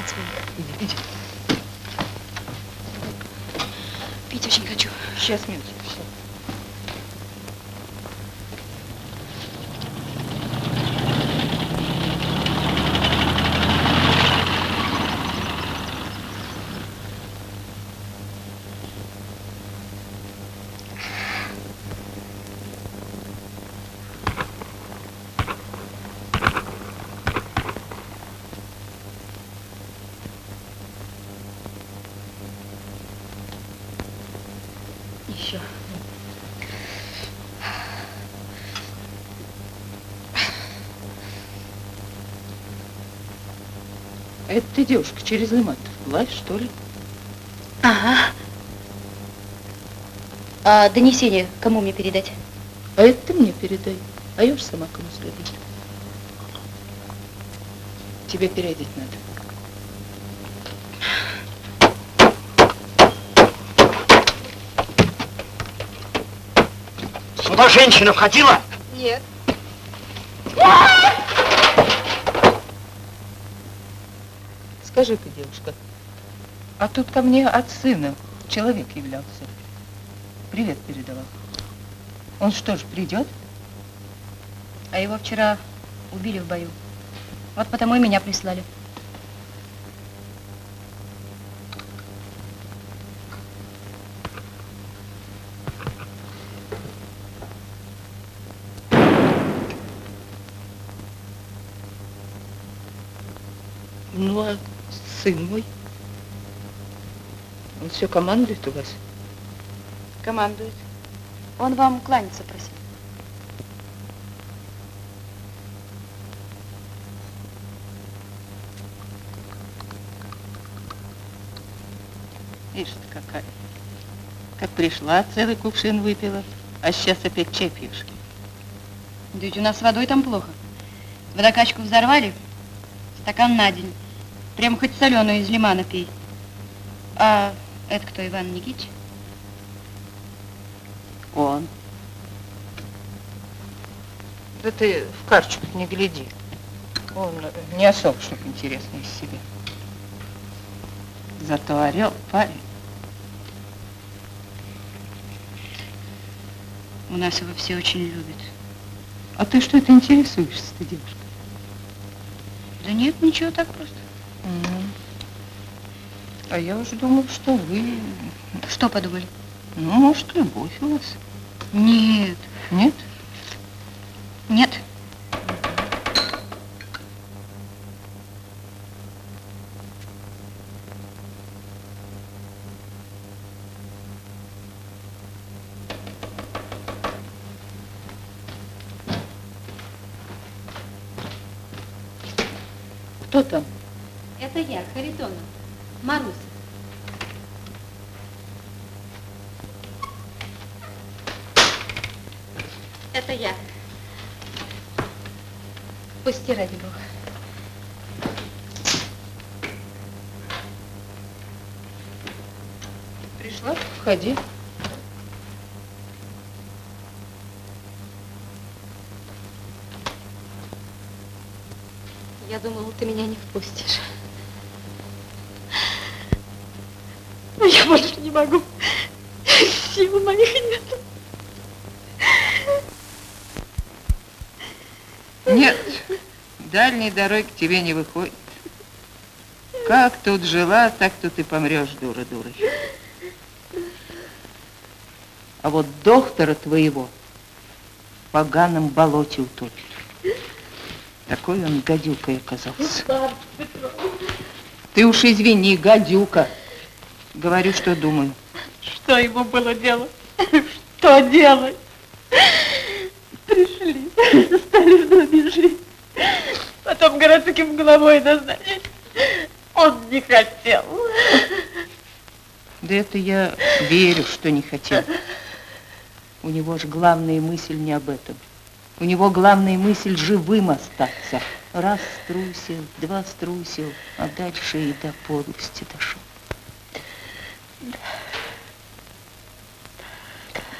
Нет. Иди, иди. Пить очень хочу. Сейчас, минуточку. всё. Еще. А это ты, девушка, через лимат вплавь, что ли? Ага. А донесение кому мне передать? А это ты мне передай. А я уж сама кому следует. Тебе переодеть надо. Сюда женщина входила? Нет. Скажи-ка, девушка, а тут ко мне от сына человек являлся. Привет передавал. Он что ж, придет? А его вчера убили в бою. Вот потому и меня прислали. Ну, а сын мой? Он все командует у вас? Командует. Он вам кланяться просил. Ишь ты какая. Как пришла, целый кувшин выпила, а сейчас опять чай пьешь. Ведь у нас с водой там плохо. Водокачку взорвали, стакан на день. Прям хоть соленую из лимана пей. А это кто, Иван Никитич? Он. Да ты в карточку не гляди. Он не особо что интересный из себя. Зато орел парень. У нас его все очень любят. А ты что это интересуешься, ты девушка? Да нет, ничего, так просто. А я уже думал, что вы, Что подумали? ну, может, любовь у вас. Нет, Нет? нет. Кто там? Это я, Харитонов, Маруся. Это я. Пусти, ради бога. Пришла? Входи. Я думала, ты меня не впустишь. Но я больше не могу. Сил моих нет. Нет, дальней дороги к тебе не выходит. Как тут жила, так тут и помрешь, дура дурой. А вот доктора твоего в поганом болоте утопит. Такой он гадюкой оказался. Ты уж извини, гадюка. Говорю, что думаю. Что ему было делать? Что делать? Пришли, стали в жить. Городским головой назначить. Он не хотел. Да это я верю, что не хотел. У него же главная мысль не об этом. У него главная мысль живым остаться. Раз струсил, два струсил, а дальше и до подлости дошел.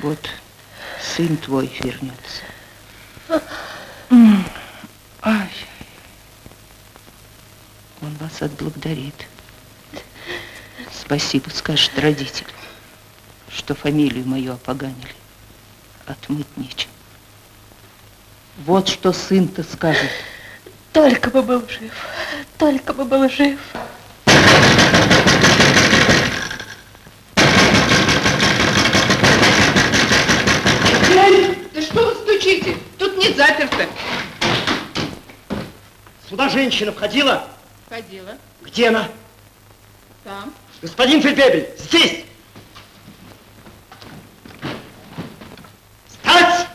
Вот сын твой вернется. М, Ай. Он вас отблагодарит. Спасибо, скажет родитель, что фамилию мою опоганили. Отмыть нечем. Вот что сын-то скажет. Только бы был жив, только бы был жив. Да что вы стучите? Тут не заперто. Сюда женщина входила? Ходила. Где она? Там. Господин Фельдбебель, здесь! Встать!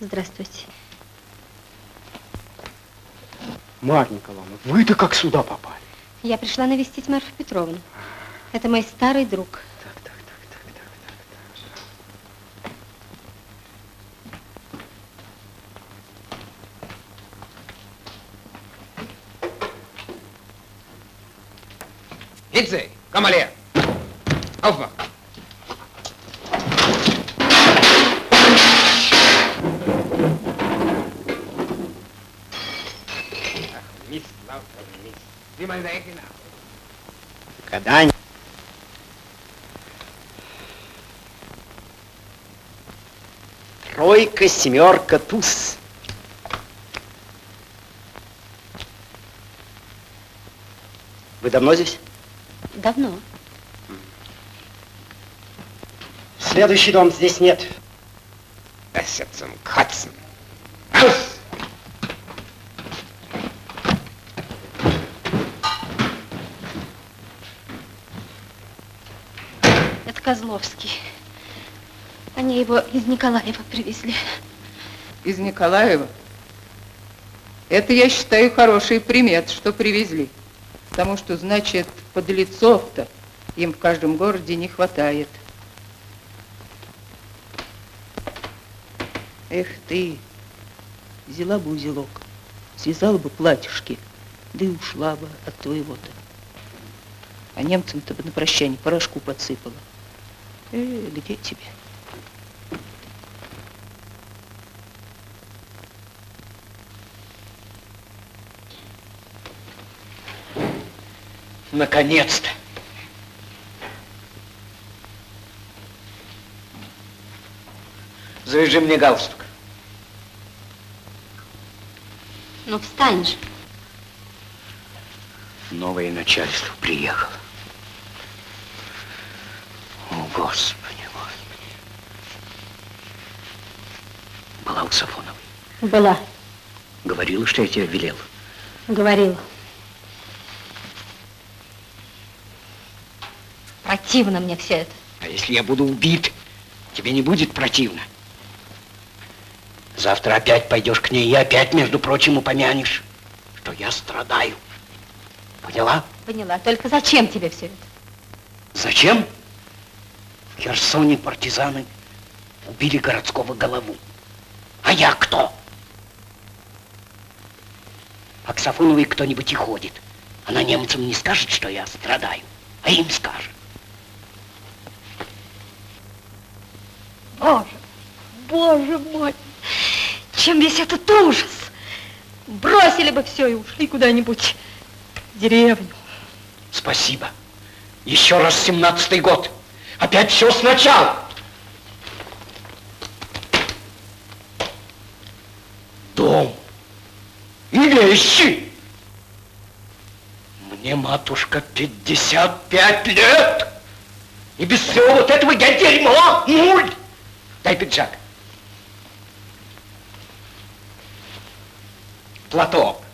Здравствуйте. Марья Николаевна, вы-то как сюда попали? Я пришла навестить Марфу Петровну. Это мой старый друг. Komm mal her. Aufwachen. Ach, Mist, lauter Mist. Sieh mal in der Ecke nach. Они- Тройка, семерка, туз. Вы давно здесь? Давно. Следующий дом здесь нет. Kotzen. Raus! Это Козловский. Они его из Николаева привезли. Из Николаева. Это, я считаю, хороший примет, что привезли. Потому что, значит, подлецов-то им в каждом городе не хватает. Эх ты, взяла бы узелок, связала бы платьишки, да и ушла бы от твоего-то. А немцам-то бы на прощание порошку подсыпала. Э, где тебе? Наконец-то. Завяжи мне галстук. Ну, встань же. Новое начальство приехало. О, Господи, Господи. Была у Сафоновой. Была, Говорила, что я тебе велел. говорила. Противно мне все это. А если я буду убит, тебе не будет противно. Завтра опять пойдешь к ней и опять, между прочим, упомянешь, что я страдаю. Поняла? Поняла. Только зачем тебе все это? Зачем? В Херсоне партизаны убили городского голову. А я кто? А к Сафоновой кто-нибудь и ходит. Она немцам не скажет, что я страдаю, а им скажет. Боже, боже мой, чем весь этот ужас? Бросили бы все и ушли куда-нибудь в деревню. Спасибо. Еще раз семнадцатый год. Опять все сначала. Дом. И вещи. Мне, матушка, 55 лет. И без всего вот этого я дерьмо. Нуль. Дай пиджак. Платок.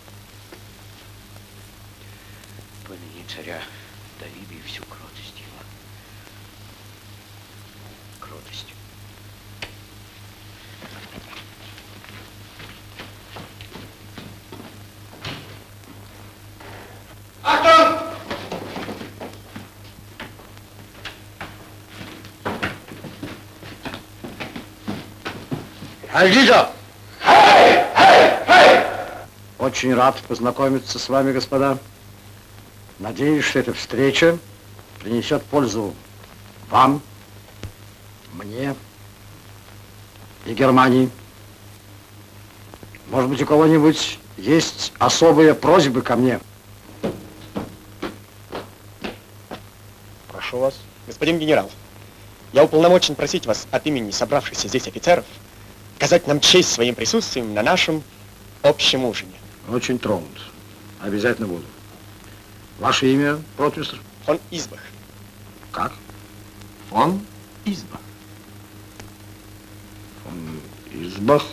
Альдидо! Очень рад познакомиться с вами, господа. Надеюсь, что эта встреча принесет пользу вам, мне и Германии. Может быть, у кого-нибудь есть особые просьбы ко мне. Прошу вас. Господин генерал, я уполномочен просить вас от имени собравшихся здесь офицеров оказать нам честь своим присутствием на нашем общем ужине. Очень тронут. Обязательно буду. Ваше имя, ротмистр? Фон Избах. Как? Фон Избах. Фон Избах.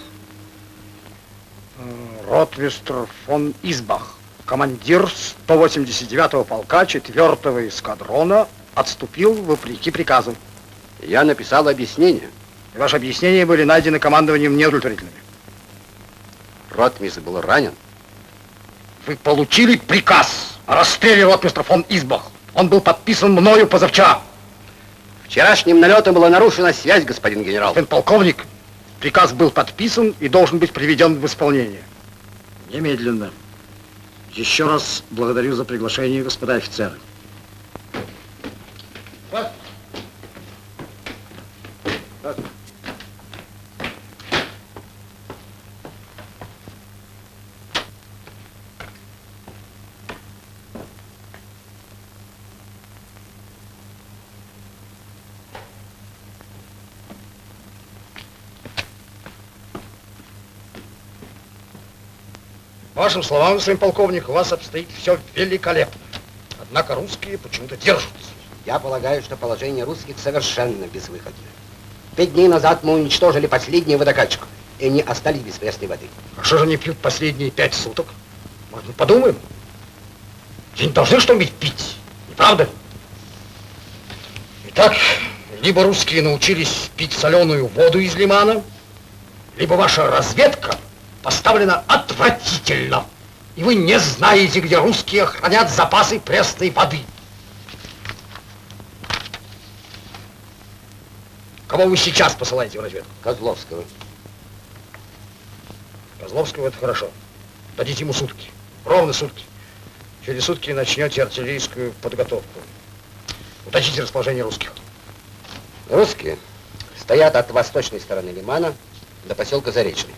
Ротмистр фон Избах, командир 189-го полка 4-го эскадрона, отступил вопреки приказу. Я написал объяснение. И ваши объяснения были найдены командованием неудовлетворительными. Ротмистр был ранен. Вы получили приказ о расстреле ротмистра фон Избах. Он был подписан мною позавчера. Вчерашним налетом была нарушена связь, господин генерал. Господин полковник, приказ был подписан и должен быть приведен в исполнение. Немедленно. Еще раз благодарю за приглашение, господа офицеры. Вашим словам, господин полковник, у вас обстоит все великолепно. Однако русские почему-то держатся. Я полагаю, что положение русских совершенно безвыходное. Пять дней назад мы уничтожили последнюю водокачку, и они остались без пресной воды. А что же они пьют последние пять суток? Может, мы подумаем? Они должны что-нибудь пить, не правда? Итак, либо русские научились пить соленую воду из лимана, либо ваша разведка поставлена отвратительно. И вы не знаете, где русские хранят запасы пресной воды. Кого вы сейчас посылаете в разведку? Козловского. Козловского это хорошо. Дадите ему сутки. Ровно сутки. Через сутки начнете артиллерийскую подготовку. Уточните расположение русских. Русские стоят от восточной стороны лимана до поселка Заречный.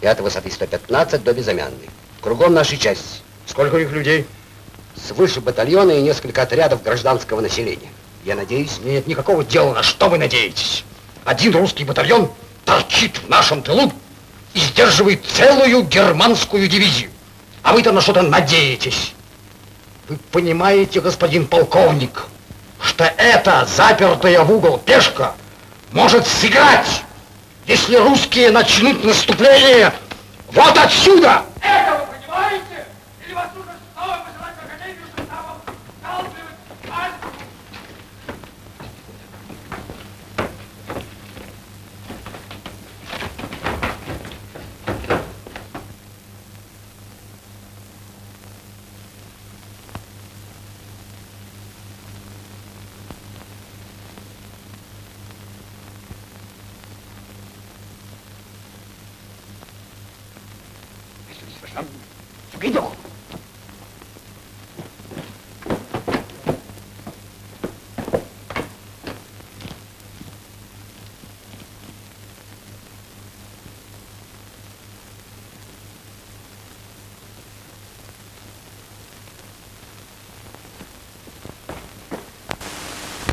И от высоты 115 до Безымянной. Кругом нашей части. Сколько у них людей? Свыше батальона и несколько отрядов гражданского населения. Я надеюсь... Нет никакого дела, на что вы надеетесь. Один русский батальон торчит в нашем тылу и сдерживает целую германскую дивизию. А вы-то на что-то надеетесь. Вы понимаете, господин полковник, что эта запертая в угол пешка может сыграть, если русские начнут наступление вот отсюда! Это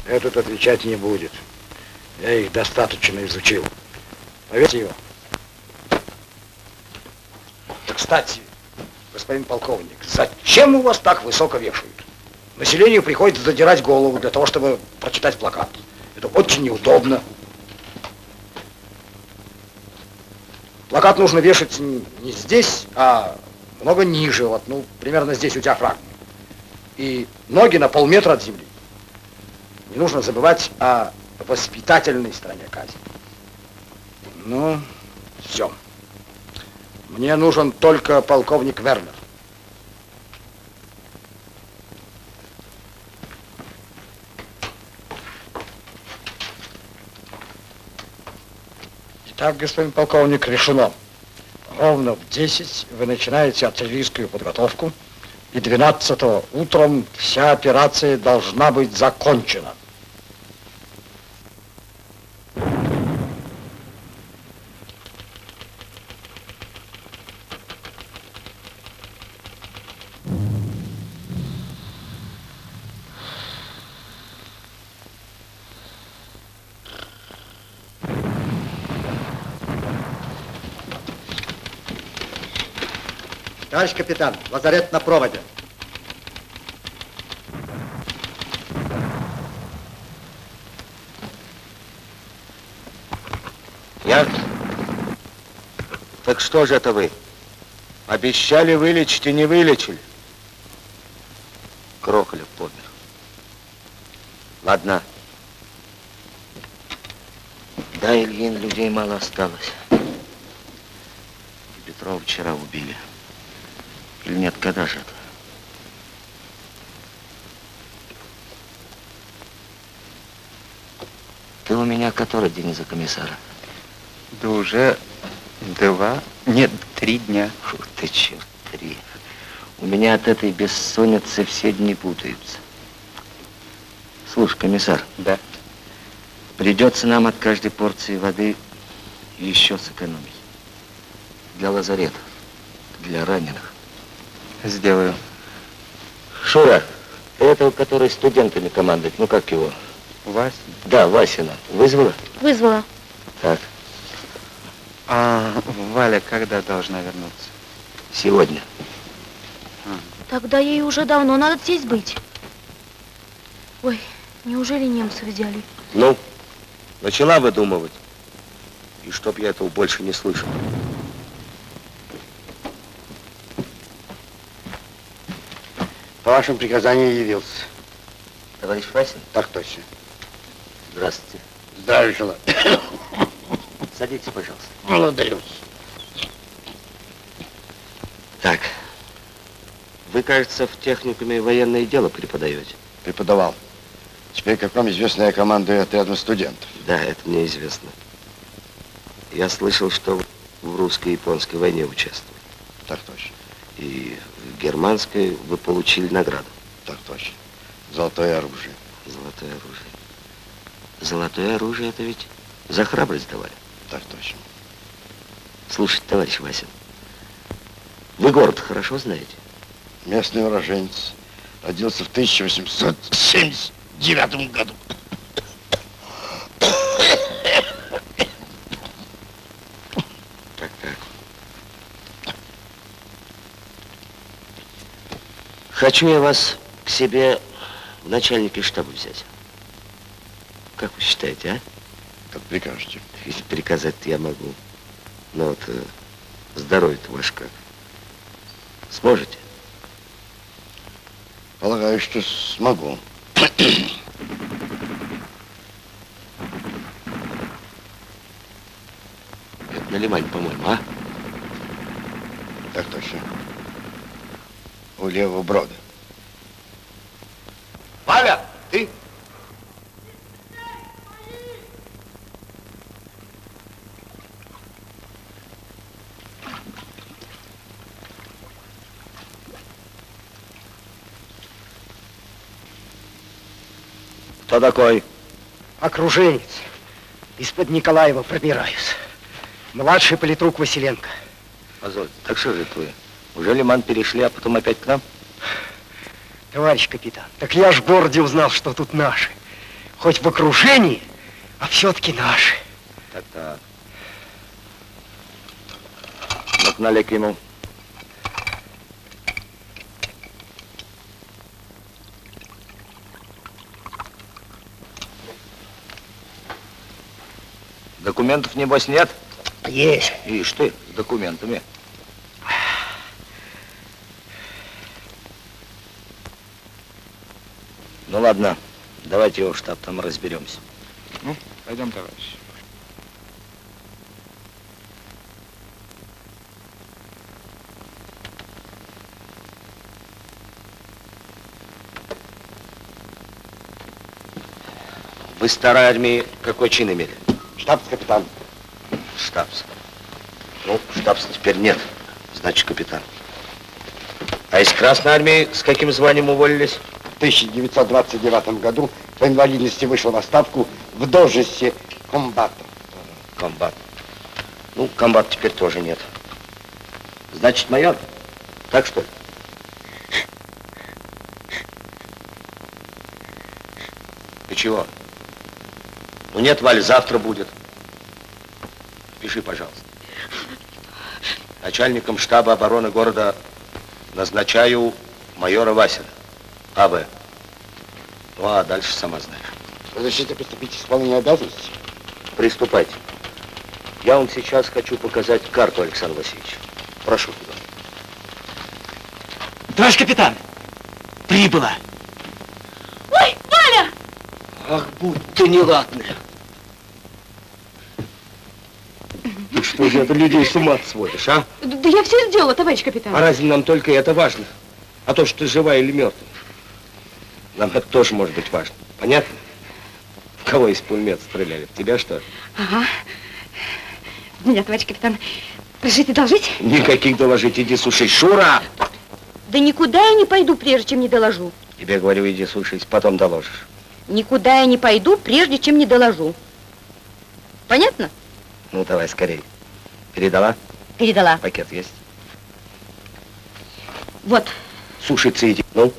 Этот отвечать не будет. Я их достаточно изучил. Поверьте его. Кстати, господин полковник, зачем у вас так высоко вешают? Населению приходится задирать голову для того, чтобы прочитать плакат. Это очень неудобно. Плакат нужно вешать не здесь, а много ниже, вот, ну, примерно здесь у диафрагмы. И ноги на полметра от земли. Нужно забывать о воспитательной стороне казни. Ну, все. Мне нужен только полковник Вернер. Итак, господин полковник, решено. Ровно в 10 вы начинаете артиллерийскую подготовку, и 12 утром вся операция должна быть закончена. Товарищ капитан, лазарет на проводе. Я? Так что же это вы? Обещали вылечить и не вылечили. Крохолев помер. Ладно. Да, Ильин, людей мало осталось. Петрова вчера убили. Когда же это? Ты у меня который день за комиссара? Да уже два, нет, три дня. Фу ты, черт, три. У меня от этой бессонницы все дни путаются. Слушай, комиссар. Да. Придется нам от каждой порции воды еще сэкономить. Для лазаретов, для раненых. Сделаю. Шура, этого, который студентами командует, ну как его? Вася? Да, Васина. Вызвала? Вызвала. Так, А Валя когда должна вернуться? сегодня. Тогда ей уже давно надо здесь быть. Ой, неужели немцы взяли? Ну, начала выдумывать. И чтоб я этого больше не слышал. По вашему приказанию явился. Товарищ Васин, Так точно. здравствуйте. Здравия желаю. Садитесь, пожалуйста. Благодарю. Так, вы, кажется, в техникуме военное дело преподаете. Преподавал. Теперь, как вам известно, я командую отрядом студентов. Да, это мне известно. Я слышал, что в русско-японской войне участвовали. Так точно. И в германской вы получили награду. Так точно. Золотое оружие. Золотое оружие. Золотое оружие это ведь за храбрость давали. Так точно. Слушайте, товарищ Васин, вы город хорошо знаете? Местный уроженец. Родился в 1879 году. Так, так. Хочу я вас к себе в начальники штаба взять. Как вы считаете, а? Как прикажете. Если приказать-то я могу. Но вот э, здоровье-то ваше как? Сможете? Полагаю, что смогу. Это на Лимане, по-моему, а? Так точно. У левого брода. Валя, ты? Кто такой? Окруженец. Из-под Николаева пробираюсь. Младший политрук Василенко. Позвольте, так что же это вы? Уже Лиман перешли, а потом опять к нам? Товарищ капитан, так я ж в городе узнал, что тут наши. Хоть в окружении, а все-таки наши. Так, так. Вот налей кинул. Документов, небось, нет? Есть. Ишь ты, с документами. Ну ладно, давайте его в штаб, там разберемся. Ну, пойдем, товарищ. Вы старой армии какой чин имели? Штабс-капитан. Штабс. Ну, штабс теперь нет. Значит, капитан. А из Красной армии с каким званием уволились? В 1929 году по инвалидности вышел в отставку в должности комбата. Комбат. Ну, комбат теперь тоже нет. Значит, майор? Так что ли? Ты чего? Ну нет, Валь, завтра будет. Пиши, пожалуйста. Начальником штаба обороны города Назначаю майора Васина. АВ. Ну, а дальше сама знаешь. Разрешите приступить к исполнению обязанностей? Приступайте. Я вам сейчас хочу показать карту, Александр Васильевич. Прошу туда. Товарищ капитан, прибыла. Ой, Валя! Ах, будь ты неладная. Ну что же это людей с ума сводишь, а? Да я все сделала, товарищ капитан. А разве нам только это важно? А то, что ты живая или мертвая? Нам это тоже может быть важно. Понятно? В кого из пулемет стреляли? В тебя, что ли? Ага. Меня, товарищ капитан, разрешите доложить? Никаких доложить, иди сушись. Шура! Да никуда я не пойду, прежде чем не доложу. Тебе говорю, иди сушись, потом доложишь. Никуда я не пойду, прежде чем не доложу. Понятно? Ну, давай скорее. Передала? Передала. Пакет есть? Вот, Сушиться иди. Ну?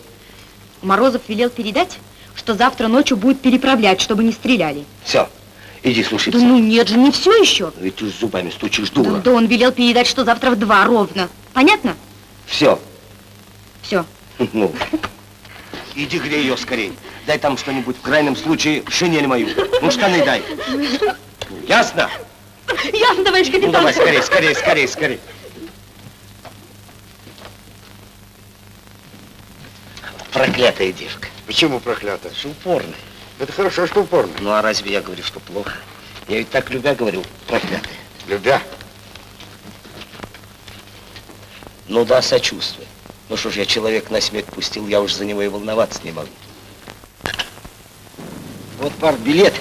Морозов велел передать, что завтра ночью будет переправлять, чтобы не стреляли. Все. Иди сушиться. Да ну нет же, не все еще. Ведь ты ж зубами стучишь, Да, дура. да он велел передать, что завтра в два ровно. Понятно? Все. Все. Ну. Иди грей ее скорее. Дай там что-нибудь, в крайнем случае, шинель мою. Ну, штаны дай. Ясно? Ясно, товарищ Ну, капитан. давай, скорее, скорее, скорее, скорее. Проклятая девка. Почему проклятая? Что упорная. Это хорошо, что упорно. Ну, а разве я говорю, что плохо? Я ведь так любя говорю, проклятая. Любя. Ну да, сочувствую. Ну что ж, я человек на смерть пустил, я уж за него и волноваться не могу. Вот партбилет.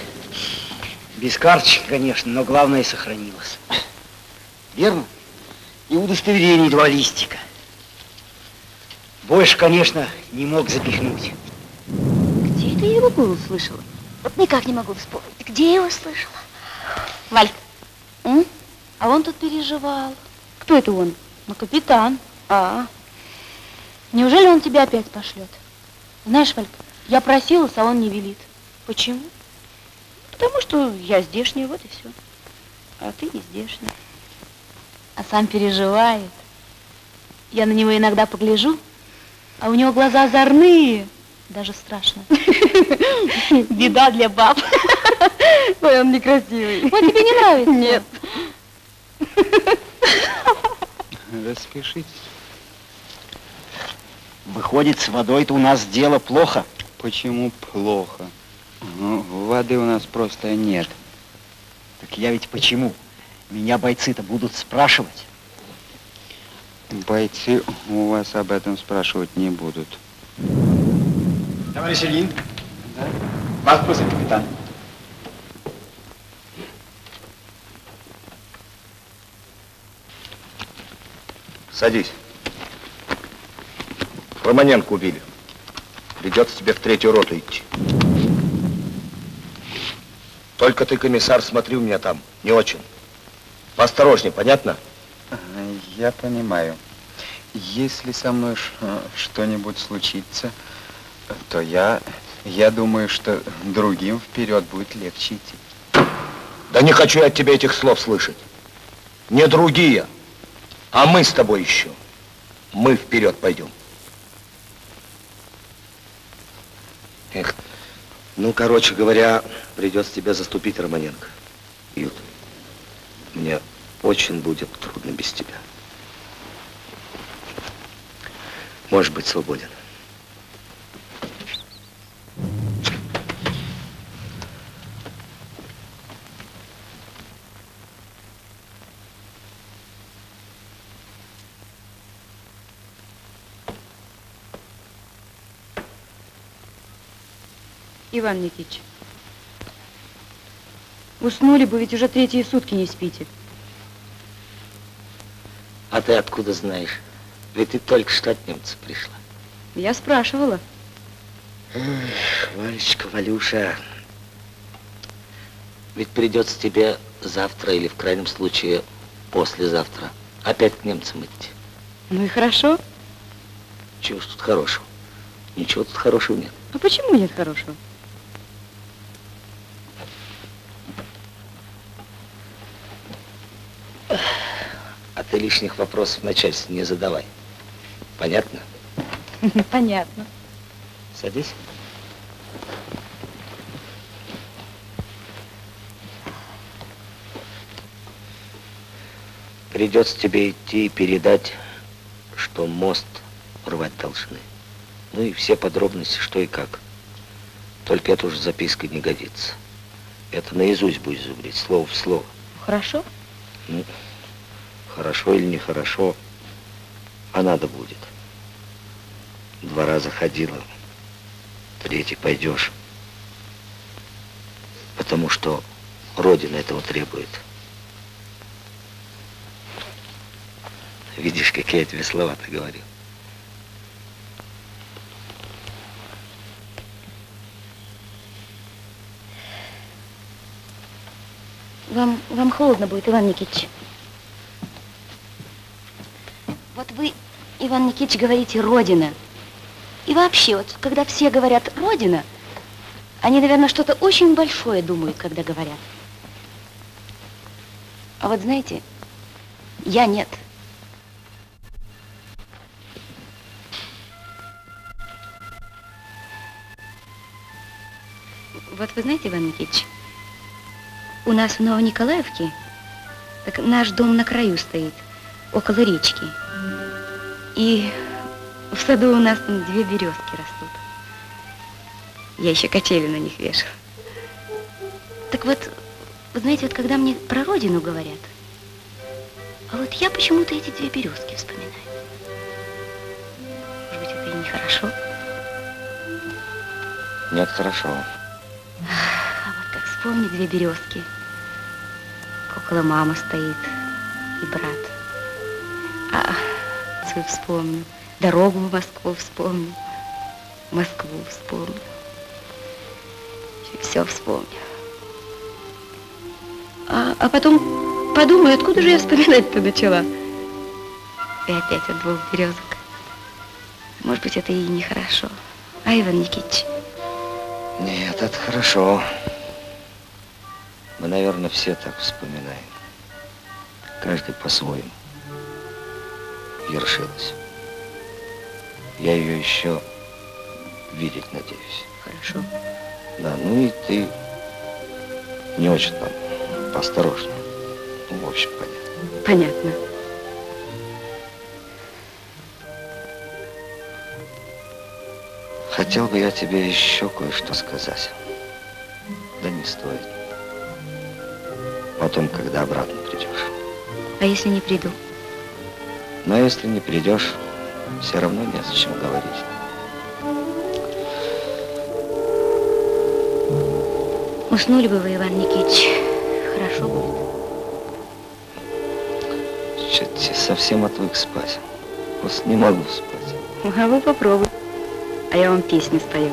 Без карточки, конечно, но главное сохранилось. Верно? И удостоверение два листика. Больше, конечно, не мог запихнуть. Где это я его голос слышала? Вот никак не могу вспомнить. Где я его слышала? Вальк, м? а он тут переживал. Кто это он? Ну, капитан. А, Неужели он тебя опять пошлет? Знаешь, Вальк, я просилась, а он не велит. Почему? потому что я здешняя, вот и все. А ты не здешняя. А сам переживает. Я на него иногда погляжу, а у него глаза озорные. Даже страшно. Беда для баб. Ой, он некрасивый. Вот тебе не нравится? Нет. Распишитесь. Выходит, с водой-то у нас дело плохо. Почему плохо? Ну, воды у нас просто нет. Так я ведь почему? Меня бойцы-то будут спрашивать. Бойцы у вас об этом спрашивать не будут. Товарищ Ильин. Вас просит капитан. Садись. Романенко убили. Придется тебе в третью роту идти. Только ты, комиссар, смотри у меня там. Не очень. Поосторожнее, понятно? Я понимаю. Если со мной э, что-нибудь случится, то я, я думаю, что другим вперед будет легче идти. Да не хочу я от тебя этих слов слышать. Не другие, а мы с тобой еще. Мы вперед пойдем. Эх, ну, короче говоря, придется тебя заступить, Романенко. Ют, мне очень будет трудно без тебя. Можешь быть свободен. Иван Никитич, уснули бы, ведь уже третьи сутки не спите. Ты откуда знаешь? Ведь ты только что от немца пришла. Я спрашивала. Эх, Валечка, Валюша, ведь придется тебе завтра или в крайнем случае послезавтра опять к немцам идти. Ну и хорошо. Чего ж тут хорошего? Ничего тут хорошего нет. А почему нет хорошего? А ты лишних вопросов начальству не задавай. Понятно? Понятно. Садись. Придется тебе идти и передать, что мост рвать должны. Ну и все подробности, что и как. Только это уже записка не годится. Это наизусть будешь зубрить, слово в слово. Хорошо? Ну, хорошо или нехорошо, а надо будет. Два раза ходила, третий пойдешь. Потому что Родина этого требует. Видишь, какие я тебе слова-то говорил. Вам, вам холодно будет, Иван Никитич. Иван Никитич, говорите «Родина». И вообще, вот когда все говорят «Родина», они, наверное, что-то очень большое думают, когда говорят. А вот знаете, я нет. Вот вы знаете, Иван Никитич, у нас в Новониколаевке так наш дом на краю стоит, около речки. И в саду у нас там две березки растут. Я еще качели на них вешаю. Так вот, вы знаете, вот когда мне про родину говорят, а вот я почему-то эти две березки вспоминаю. Может быть, это и нехорошо? Нет, хорошо. А вот как вспомни две березки. Около мама стоит и брат. Отцу вспомню. Дорогу в Москву вспомню. Москву вспомню. Все вспомню. А, а потом подумаю, откуда же я вспоминать-то начала. И опять от двух березок. Может быть, это и нехорошо. А, Иван Никитич? Нет, это хорошо. Мы, наверное, все так вспоминаем. Каждый по-своему. Ершилась. Я ее еще видеть надеюсь. Хорошо. Да, ну и ты не очень там поосторожно. Ну, в общем, понятно. Понятно. Хотел бы я тебе еще кое-что сказать. Да не стоит. Потом, когда обратно придешь. А если не приду? Но если не придешь, все равно не о чем говорить. Уснули бы вы, Иван Никитич. Хорошо будет. Что-то совсем отвык спать. Просто не могу спать. А вы попробуйте. А я вам песню спою.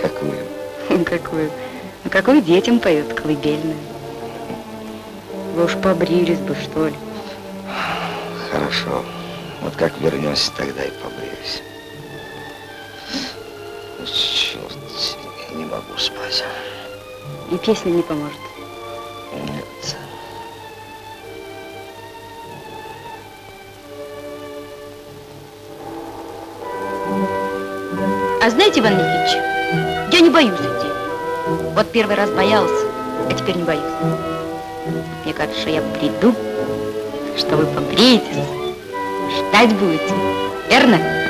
Какую? Какую? Ну, какую детям поют, колыбельную. Вы уж побрились бы, что ли. Хорошо. Вот как вернешься, тогда и побреюсь. Черт, я не могу спать. И песня не поможет. Нет. А знаете, Иван Никитич, я не боюсь идти. Вот первый раз боялась, а теперь не боюсь. Мне кажется, что я приду, что вы побреетесь, ждать будете. Верно?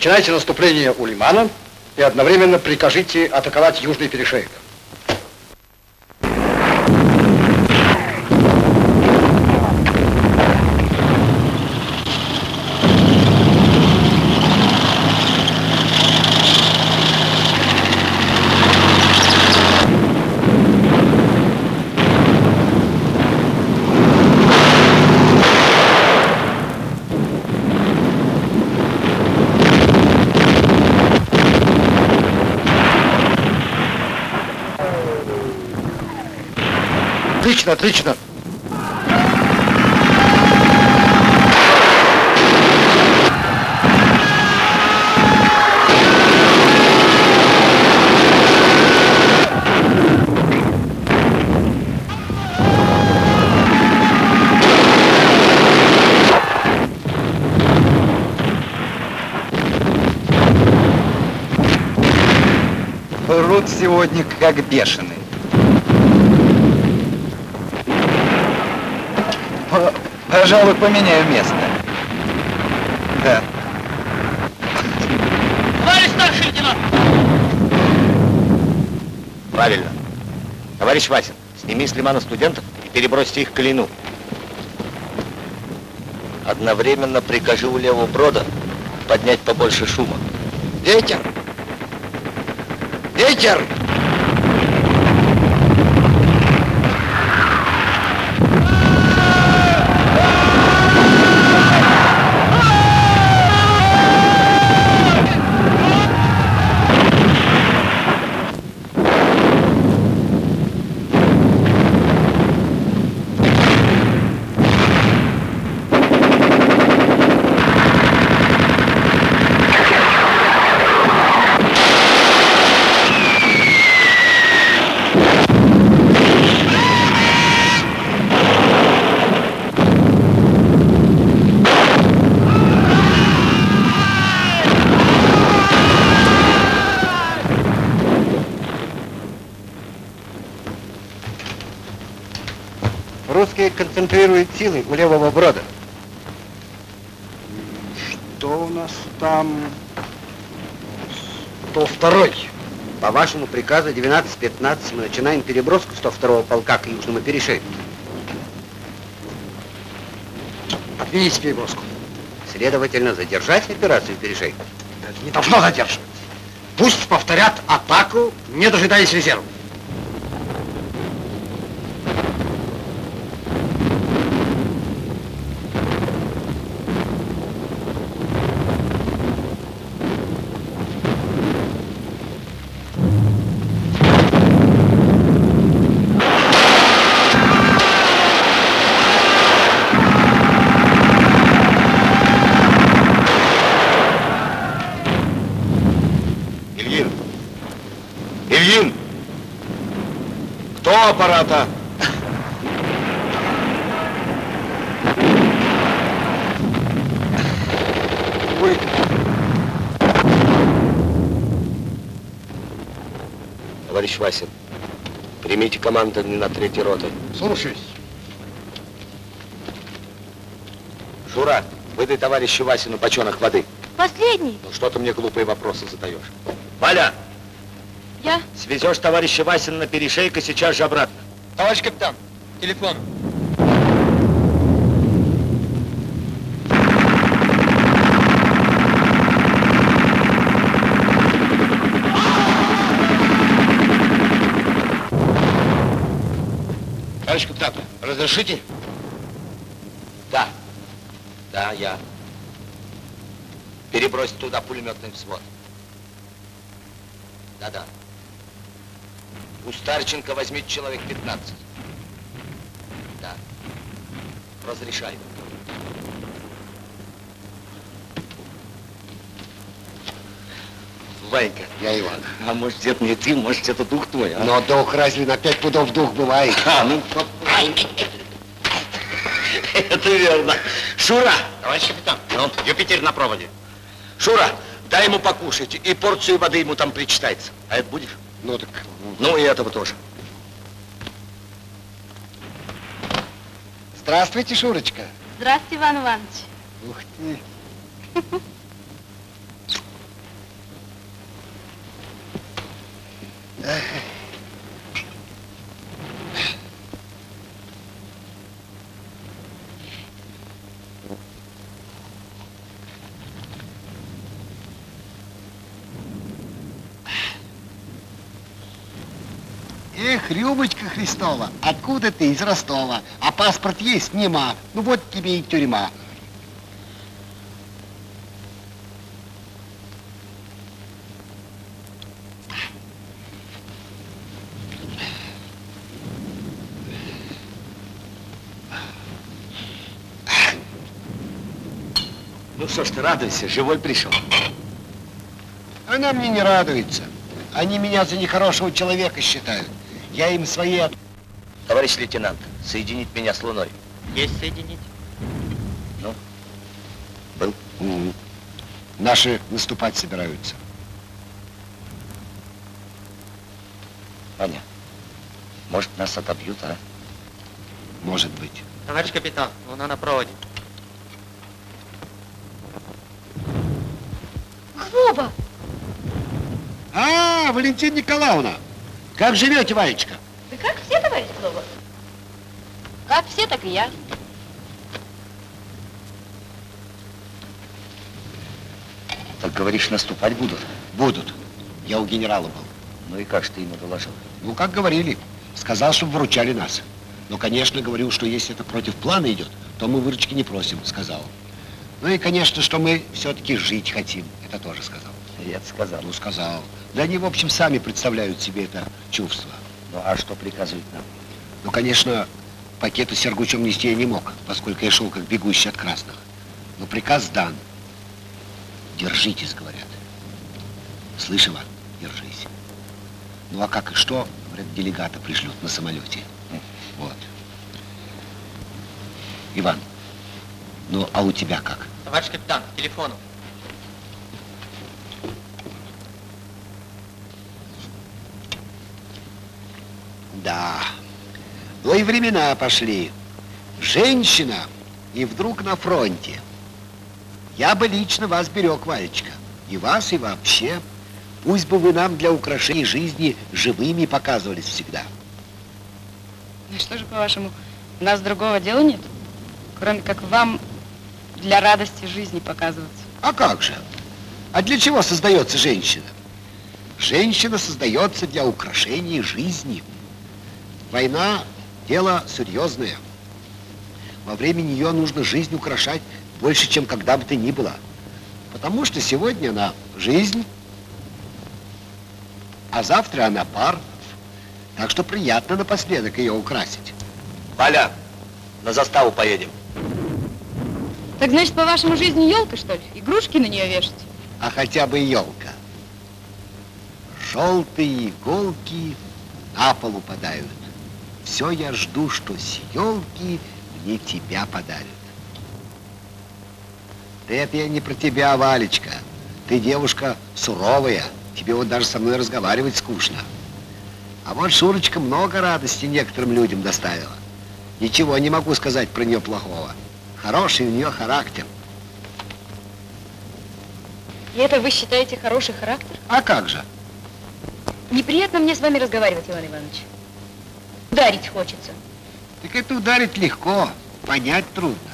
Начинайте наступление у лимана и одновременно прикажите атаковать южный перешеек. Отлично. Рут сегодня как бешеный. Пожалуй, поменяю место. Да. Товарищ старший лейтенант! Правильно. Товарищ Васин, сними с лимана студентов и перебросьте их к Клину. Одновременно прикажи у левого брода поднять побольше шума. Ветер! Ветер! Русские концентрируют силы у левого брода. Что у нас там? 102 По вашему приказу 12-15 мы начинаем переброску 102-го полка к южному перешейку. Отмените переброску. Следовательно, задержать операцию перешейка. Это не должно задерживать. Пусть повторят атаку, не дожидаясь резервов. Ильин! Ильин! Вы Товарищ Васин, примите командование на третьей роты. слушаюсь. Шура, выдай товарищу Васину бочонок воды. Последний. Ну что ты мне глупые вопросы задаешь? Валя, Я? свезешь товарища Васина на перешейка сейчас же обратно. Товарищ капитан, телефон. Товарищ капитан, разрешите? Да. Да, я. Перебросить туда пулеметный взвод. Да-да. У Старченко возьмите человек 15. Да. Разрешаю. Ванька, я Иван. А может, это не ты, может, это дух твой, а? Но дух разве на пять пудов дух бывает? А, ну, это верно. Шура! Товарищ капитан, Ну? Юпитер на проводе. Шура, дай ему покушать, и порцию воды ему там причитается. А это будешь? Ну так, Ну и этого тоже. здравствуйте, Шурочка. Здравствуйте, Иван Иванович. Ух ты. Эх, Рюмочка Христова, откуда ты? Из Ростова. А паспорт есть? Нема. Ну вот тебе и тюрьма. Ну что ж ты, радуйся, живой пришел. Она мне не радуется. Они меня за нехорошего человека считают. Я им свои... от- Товарищ лейтенант, соединить меня с Луной. Есть соединить. Ну, Был. Мгм. Наши наступать собираются. Ваня, может, нас отобьют, а? Может быть. Товарищ капитан, луна на проводе. Вова! А, Валентина Николаевна, как живете, Валечка? Да как все, товарищ Вова? Как все, так и я. Так говоришь, наступать будут? Будут. Я у генерала был. Ну и как же ты ему доложил? Ну, как говорили. Сказал, чтобы выручали нас. Но, конечно, говорил, что если это против плана идет, то мы выручки не просим, сказал. Ну и, конечно, что мы все-таки жить хотим. Это тоже сказал. Это сказал. Ну, сказал. Да они, в общем, сами представляют себе это чувство. Ну а что приказывает нам? Ну, конечно, пакеты с Сергучем нести я не мог, поскольку я шел как бегущий от красных. Но приказ дан. Держитесь, говорят. Слышь, Иван, держись. Ну, а как и что, говорят, делегата пришлют на самолете. Вот. Иван, ну, а у тебя как? Товарищ капитан, к телефону. Да. Ну и времена пошли. Женщина и вдруг на фронте. Я бы лично вас берег, Валечка. И вас, и вообще. Пусть бы вы нам для украшения жизни живыми показывались всегда. Ну что же, по-вашему, у нас другого дела нет? Кроме как вам для радости жизни показываться. А как же? А для чего создается женщина? Женщина создается для украшения жизни. Война – дело серьезное. Во время нее нужно жизнь украшать больше, чем когда бы то ни было. Потому что сегодня она жизнь, а завтра она пар. Так что приятно напоследок ее украсить. Валя, на заставу поедем. Так значит, по-вашему, жизнь елка, что ли? Игрушки на нее вешать? а хотя бы елка. Желтые иголки на пол упадают. Все я жду, что с елки мне тебя подарят. Да это я не про тебя, Валечка. Ты девушка суровая. Тебе вот даже со мной разговаривать скучно. А вот Шурочка много радости некоторым людям доставила. Ничего не могу сказать про нее плохого. Хороший у нее характер. И это вы считаете хороший характер? А как же? Неприятно мне с вами разговаривать, Иван Иванович. Ударить хочется. Так это ударить легко, понять трудно.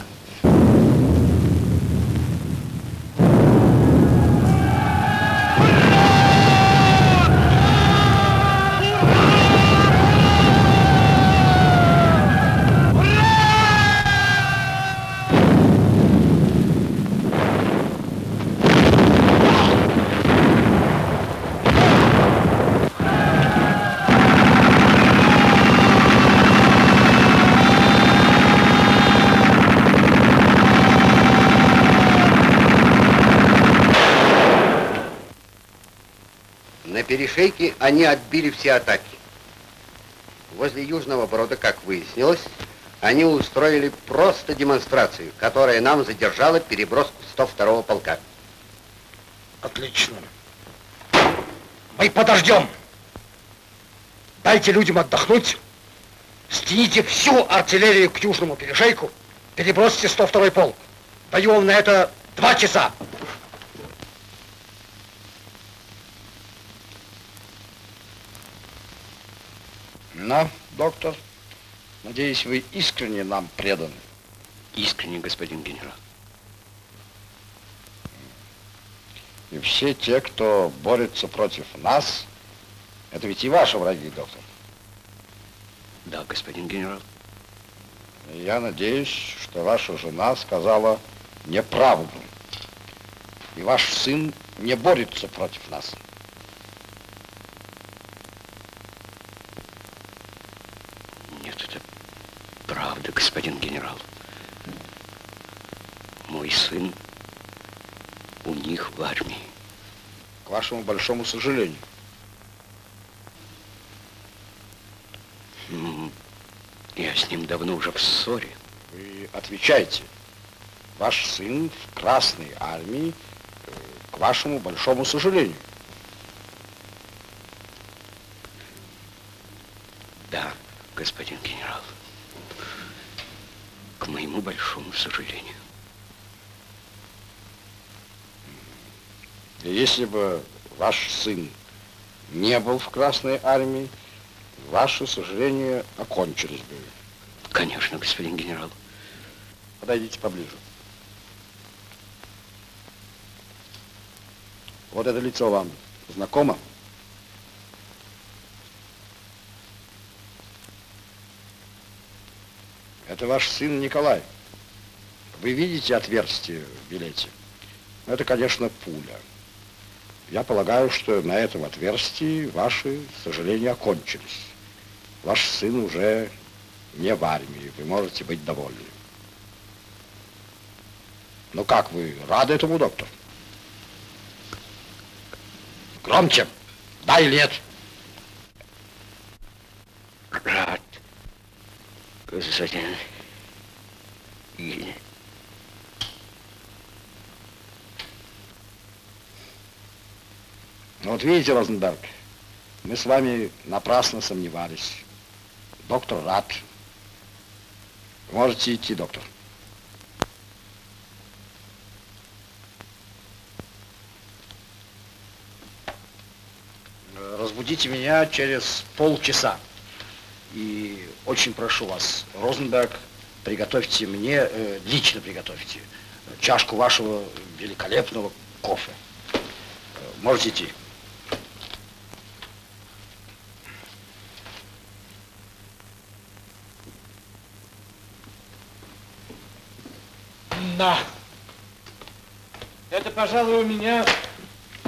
Перешейке они отбили все атаки. Возле Южного Брода, как выяснилось, они устроили просто демонстрацию, которая нам задержала переброску 102-го полка. Отлично. Мы подождем. Дайте людям отдохнуть. Стяните всю артиллерию к южному перешейку. Перебросьте 102-й полк. Даю вам на это два часа. Но, доктор, надеюсь, вы искренне нам преданы. Искренне, господин генерал. И все те, кто борется против нас, это ведь и ваши враги, доктор. Да, господин генерал. Я надеюсь, что ваша жена сказала неправду. И ваш сын не борется против нас. Нет, это правда, господин генерал. Мой сын у них в армии. К вашему большому сожалению. Я с ним давно уже в ссоре. Вы отвечайте. Ваш сын в Красной армии, э, к вашему большому сожалению. Если бы ваш сын не был в Красной армии, ваши сожаления окончились бы. Конечно, господин генерал. Подойдите поближе. Вот это лицо вам знакомо? Это ваш сын Николай. Вы видите отверстие в билете? Это, конечно, пуля. Я полагаю, что на этом отверстии ваши сожаления окончились. Ваш сын уже не в армии, вы можете быть довольны. Ну как, вы рады этому, доктор? Громче! Да или нет? Рад, господин генерал. Ну вот видите, Розенберг, мы с вами напрасно сомневались. Доктор рад. Можете идти, доктор. Разбудите меня через полчаса. И очень прошу вас, Розенберг, приготовьте мне, э, лично приготовьте, чашку вашего великолепного кофе. Э, Можете идти. Да. Это, пожалуй, у меня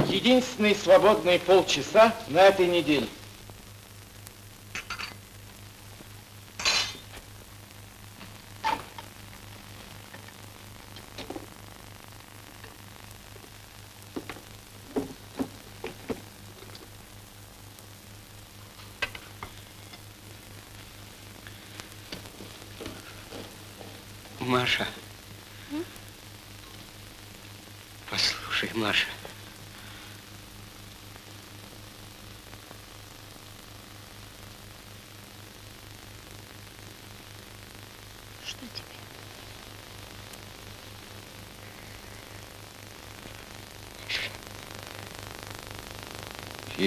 единственные свободные полчаса на этой неделе. Маша. Послушай, Маша. Что тебе?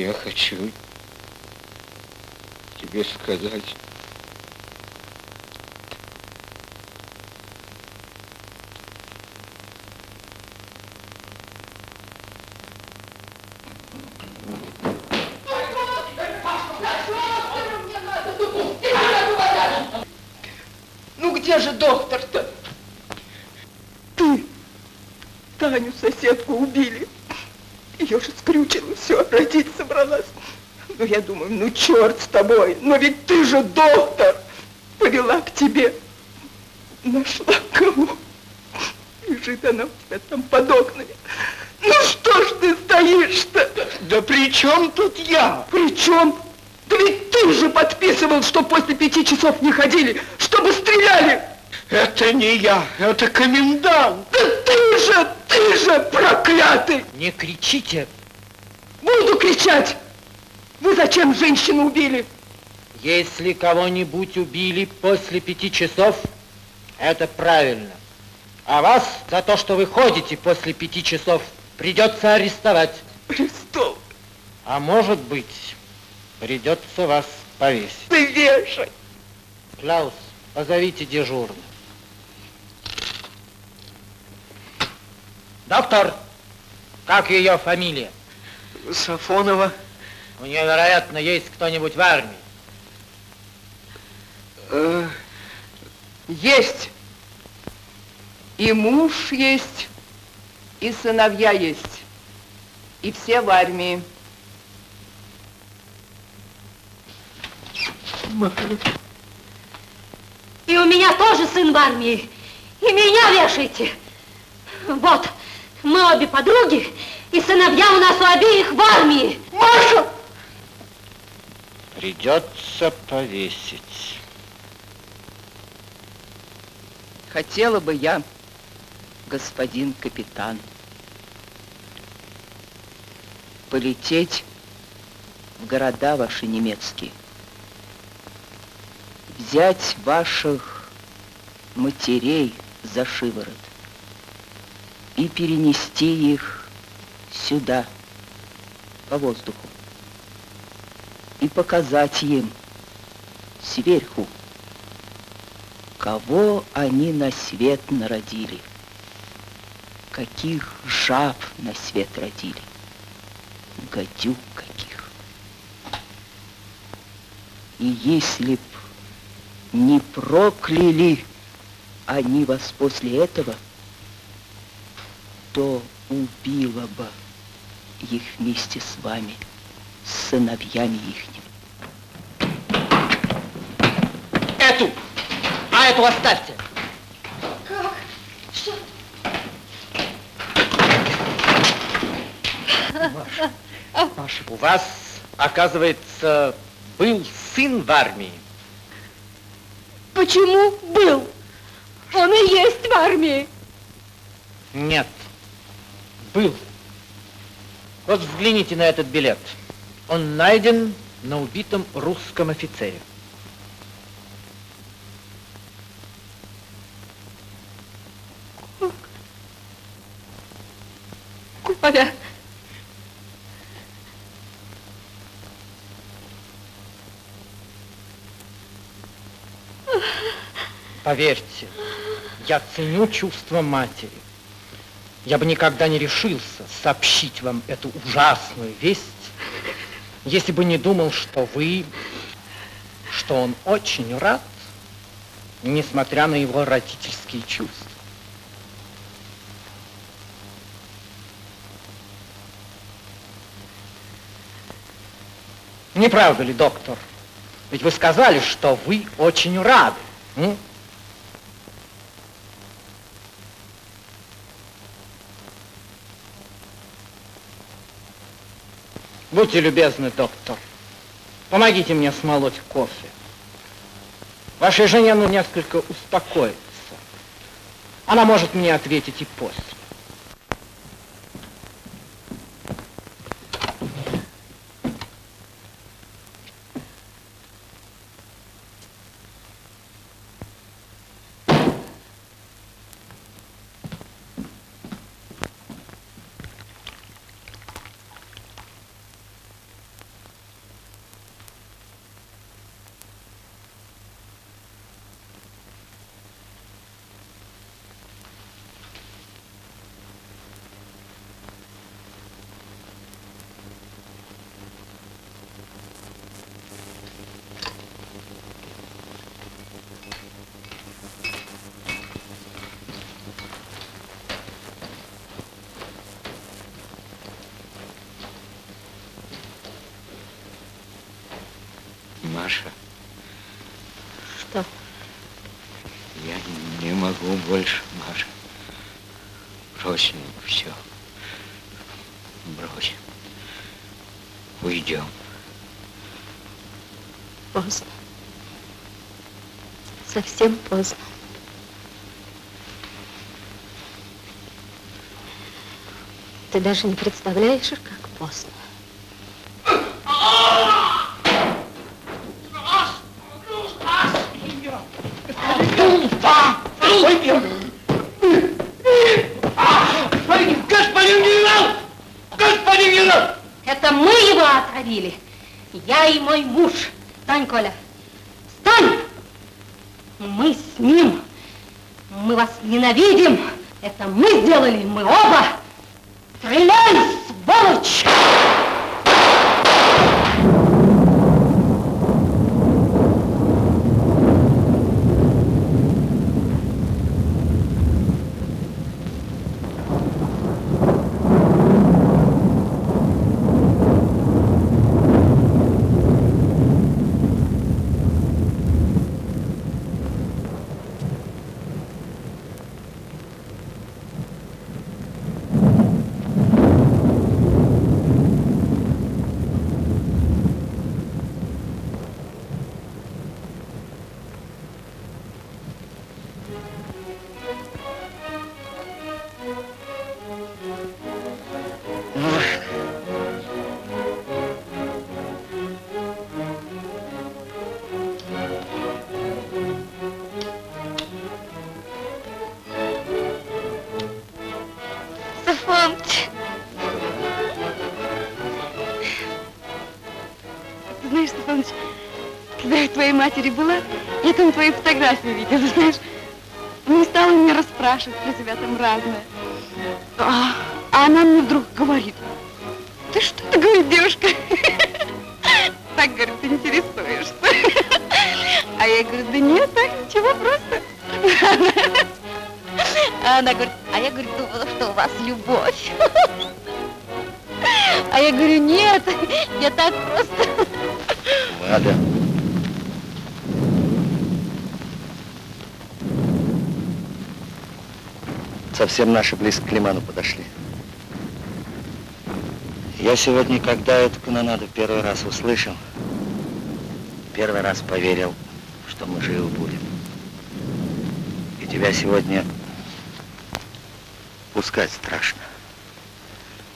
Я хочу тебе сказать, Ну где же доктор-то? Ты. Таню, соседку, убили. Ее же скрючило все, родить собралась. Ну, я думаю, ну, черт с тобой, но ведь ты же доктор. Повела к тебе. Нашла кого. Лежит она у тебя там под окнами. Ну, что ж ты стоишь-то? Да при чем тут я? При чем? Да ведь ты же подписывал, что после пяти часов не ходили, чтобы стреляли. Это не я, это комендант. Да ты же, ты же проклятый. Не кричите. Буду кричать. Зачем женщину убили? Если кого-нибудь убили после пяти часов, это правильно. А вас за то, что вы ходите после пяти часов, придется арестовать. Арестовать? А может быть, придется вас повесить. Ты вешай. Клаус, позовите дежурного. Доктор, как ее фамилия? Сафонова. У нее, вероятно, есть кто-нибудь в армии. Э, есть. И муж есть, и сыновья есть. И все в армии. И у меня тоже сын в армии. И меня вешайте. Вот, Мы обе подруги, и сыновья у нас у обеих в армии. Маша! Придется повесить. Хотела бы я, господин капитан, полететь в города ваши немецкие, взять ваших матерей за шиворот и перенести их сюда, по воздуху, и показать им сверху, кого они на свет народили, каких жаб на свет родили, гадюк каких. И если б не прокляли они вас после этого, то убила бы их вместе с вами, сыновьями ихними. Эту! А эту оставьте! Как? Что? Маша, у вас, оказывается, был сын в армии. Почему был? Он и есть в армии. Нет, был. Вот взгляните на этот билет. Он найден на убитом русском офицере. Коля, Поверьте, я ценю чувства матери. Я бы никогда не решился сообщить вам эту ужасную весть, если бы не думал, что вы, что он очень рад, несмотря на его родительские чувства. Не правда ли, доктор? Ведь вы сказали, что вы очень рады. м? Будьте любезны, доктор. Помогите мне смолоть кофе. Вашей жене ну несколько успокоиться. Она может мне ответить и после. Маша, Что? я не могу больше, Маша. Брось все. Брось. Уйдем. Поздно. Совсем поздно. Ты даже не представляешь, как поздно. Там твои фотографии видела, знаешь. Ну, и стала меня расспрашивать про тебя там разное. А, а она мне вдруг говорит, Совсем наши близко к лиману подошли. Я сегодня, когда эту канонаду первый раз услышал, первый раз поверил, что мы живы будем. И тебя сегодня пускать страшно.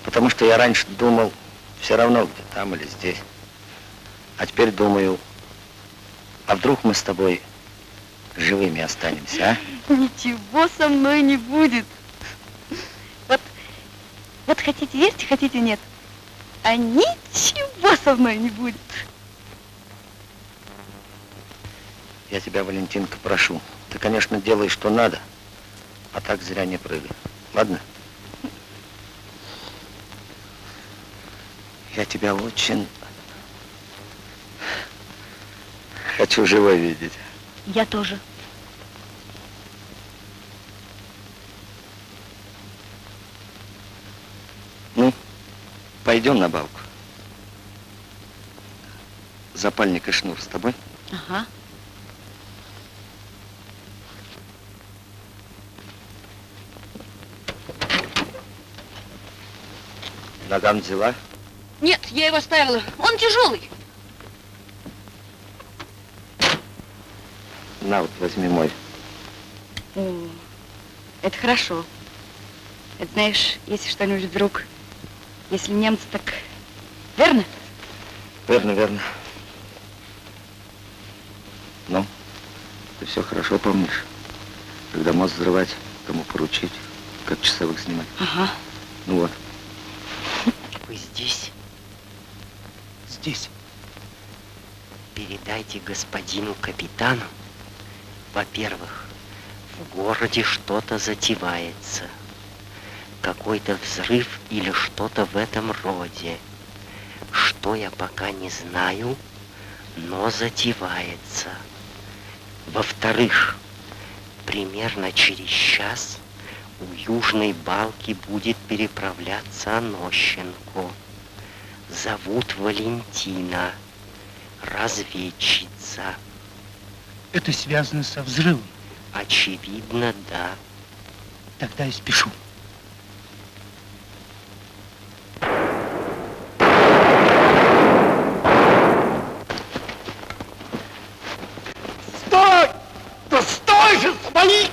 Потому что я раньше думал, все равно где там или здесь. А теперь думаю, а вдруг мы с тобой живыми останемся, а? Ничего со мной не будет. Вот, хотите верьте, хотите нет. А ничего со мной не будет. Я тебя, Валентинка, прошу. Ты, конечно, делай, что надо, а так зря не прыгай. Ладно? Я тебя очень хочу живой видеть. Я тоже. Ну, пойдем на балку. Запальник и шнур с тобой? Ага. Наган взяла? Нет, я его оставила. Он тяжелый. На вот, возьми мой. О, это хорошо. Это знаешь, если что-нибудь вдруг, если немцы так... Верно? Верно, верно. Ну, ты все хорошо помнишь? Когда мост взрывать, кому поручить, как часовых снимать. Ага. Ну вот. Вы здесь? Здесь. Передайте господину капитану, во-первых, в городе что-то затевается. Какой-то взрыв или что-то в этом роде. Что я пока не знаю, но затевается. Во-вторых, примерно через час у южной балки будет переправляться Анощенко. Зовут Валентина, разведчица. Это связано со взрывом. Очевидно, да. Тогда я спешу. Стой! Да стой же, свои!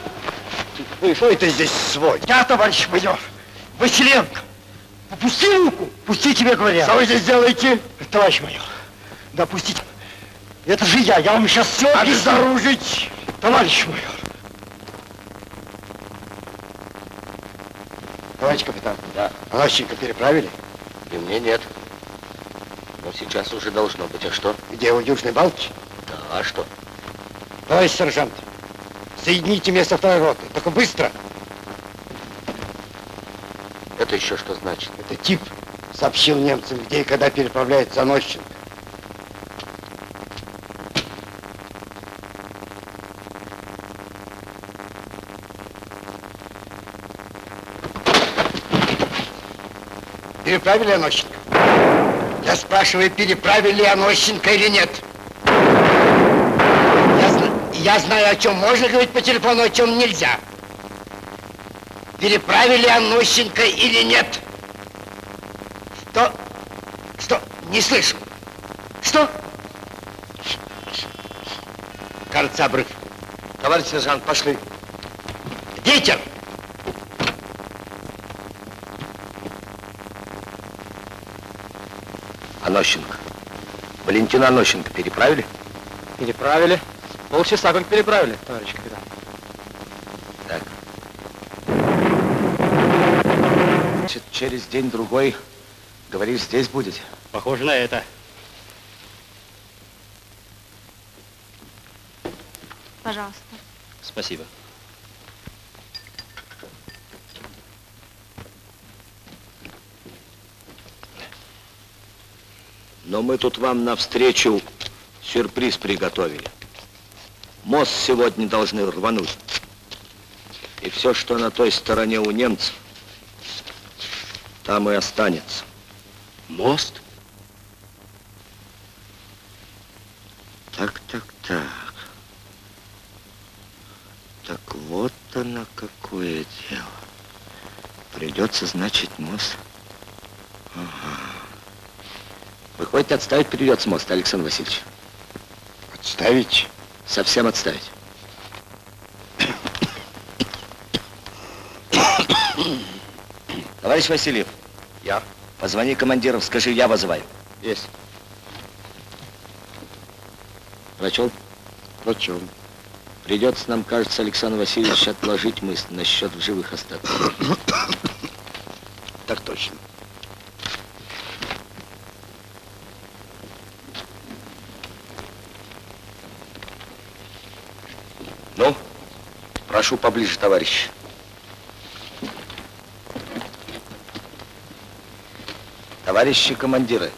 Ну и что это здесь свой? Я, товарищ майор, Василенко. Опусти руку. Пусти, тебе говорят. Что вы здесь делаете? Товарищ майор, да пустите. Это же я, я вам сейчас все Обезоружить! Товарищ майор. Товарищ капитан. Да. Лащенко переправили? И мне нет. Но сейчас уже должно быть. А что? Где у Южной Балки? Да, а что? Товарищ сержант, соедините место второй роты. Только быстро. Это еще что значит? Это тип сообщил немцам, где и когда переправляется Анощенко. Переправили Анощенко? Я спрашиваю, переправили Анощенко или нет? Я, зна- я знаю, о чем можно говорить по телефону, о чем нельзя. Переправили Анощенко или нет? Что? Что? Не слышу. Что? Кажется, обрыв. Товарищ сержант, пошли. Ветер! Анощенко. Валентина Анощенко переправили? Переправили. Полчаса как переправили, товарищ капитан. Так. Значит, через день-другой, говоришь, здесь будете? Похоже на это. Пожалуйста. Спасибо. Но мы тут вам навстречу сюрприз приготовили. Мост сегодня должны рвануть. И все, что на той стороне у немцев, там и останется. Мост? Так, так, так. Так вот оно какое дело. Придется, значит, мост. Ага. Выходит, отставить придется мост, Александр Васильевич. Отставить? Совсем отставить. Товарищ Васильев. Я. Позвони командиру, скажи, я вызываю. Есть. Прочел? Прочел. Придется нам, кажется, Александр Васильевич, отложить мысль насчет в живых остатков. Так точно. Ну, прошу поближе, товарищ. Товарищи командиры,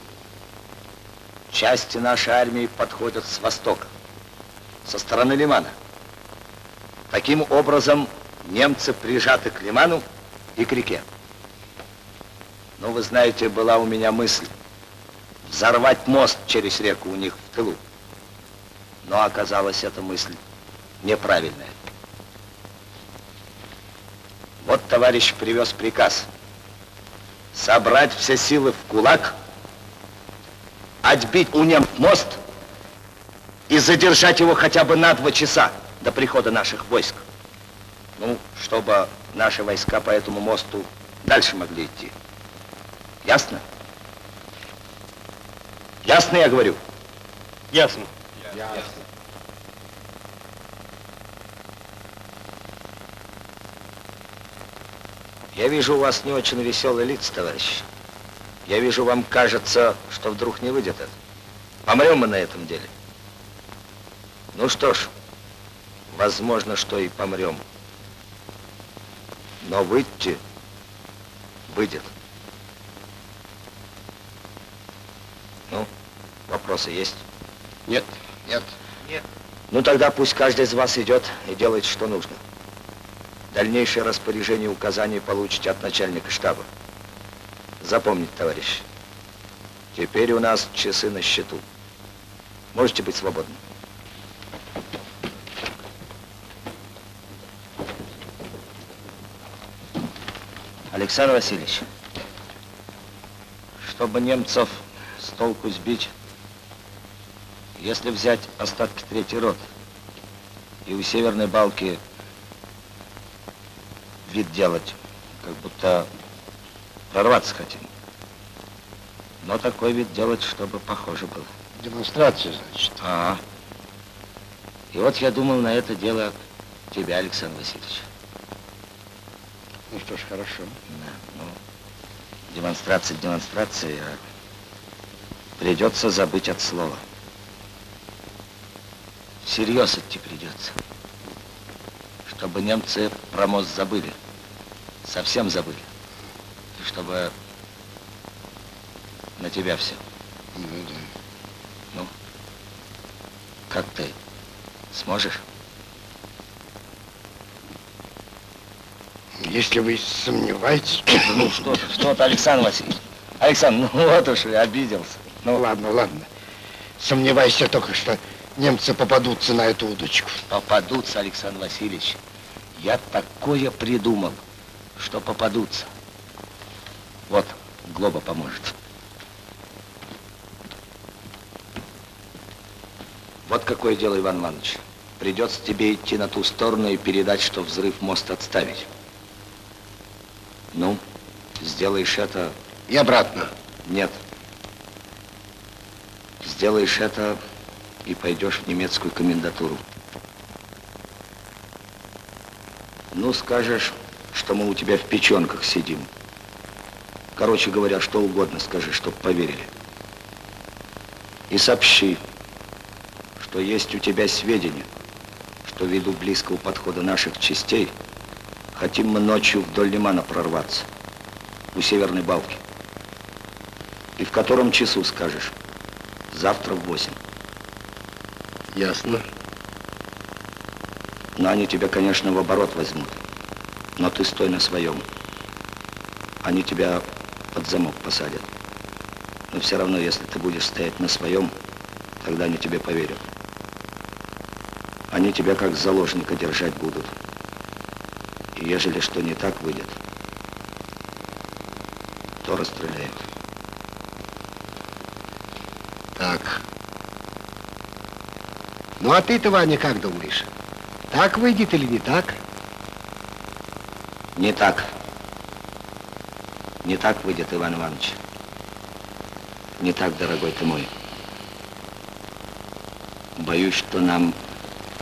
части нашей армии подходят с востока, со стороны Лимана. Таким образом, немцы прижаты к Лиману и к реке. Ну, вы знаете, была у меня мысль взорвать мост через реку у них в тылу. Но оказалась эта мысль неправильная. Вот товарищ привез приказ собрать все силы в кулак, отбить у немцев мост и задержать его хотя бы на два часа до прихода наших войск. Ну, чтобы наши войска по этому мосту дальше могли идти. Ясно? Ясно, я говорю? Ясно. Ясно. Я вижу у вас не очень веселые лица, товарищ. Я вижу, вам кажется, что вдруг не выйдет это. Помрем мы на этом деле. Ну что ж, возможно, что и помрем. Но выйти выйдет. Ну, вопросы есть? Нет. Нет. Нет. Ну тогда пусть каждый из вас идет и делает, что нужно. Дальнейшее распоряжение и указания получите от начальника штаба. Запомните, товарищ, теперь у нас часы на счету. Можете быть свободны. Александр Васильевич, чтобы немцев с толку сбить, если взять остатки третьей роты и у Северной Балки вид делать, как будто прорваться хотим. Но такой вид делать, чтобы похоже было. Демонстрация, значит. А, и вот я думал на это дело тебя, Александр Васильевич. Ну что ж, хорошо. Да, ну, демонстрация демонстрация, а придется забыть от слова. Всерьез идти придется. Чтобы немцы про мост забыли. Совсем забыли. И чтобы на тебя все. Ну да. Ну, как ты? Сможешь? Если вы сомневаетесь... Ну что ты, что ты, Александр Васильевич? Александр, ну вот уж и обиделся. Ну ладно, ладно. Сомневайся только, что немцы попадутся на эту удочку. Попадутся, Александр Васильевич. Я такое придумал, что попадутся. Вот, Глоба поможет. Вот какое дело, Иван Иванович. Придется тебе идти на ту сторону и передать, что взрыв мост отставить. Ну, сделаешь это... И обратно. Нет. Сделаешь это и пойдешь в немецкую комендатуру. Ну, скажешь, что мы у тебя в печенках сидим. Короче говоря, что угодно скажи, чтоб поверили. И сообщи, что есть у тебя сведения, что ввиду близкого подхода наших частей хотим мы ночью вдоль лимана прорваться, у Северной Балки. И в котором часу скажешь? Завтра в восемь. Ясно. Но они тебя, конечно, в оборот возьмут. Но ты стой на своем. Они тебя под замок посадят. Но все равно, если ты будешь стоять на своем, тогда они тебе поверят. Они тебя как заложника держать будут. И ежели что не так выйдет, то расстреляют. Так. Ну а ты-то, Ваня, как думаешь? Так выйдет или не так? Не так. Не так выйдет, Иван Иванович. Не так, дорогой ты мой. Боюсь, что нам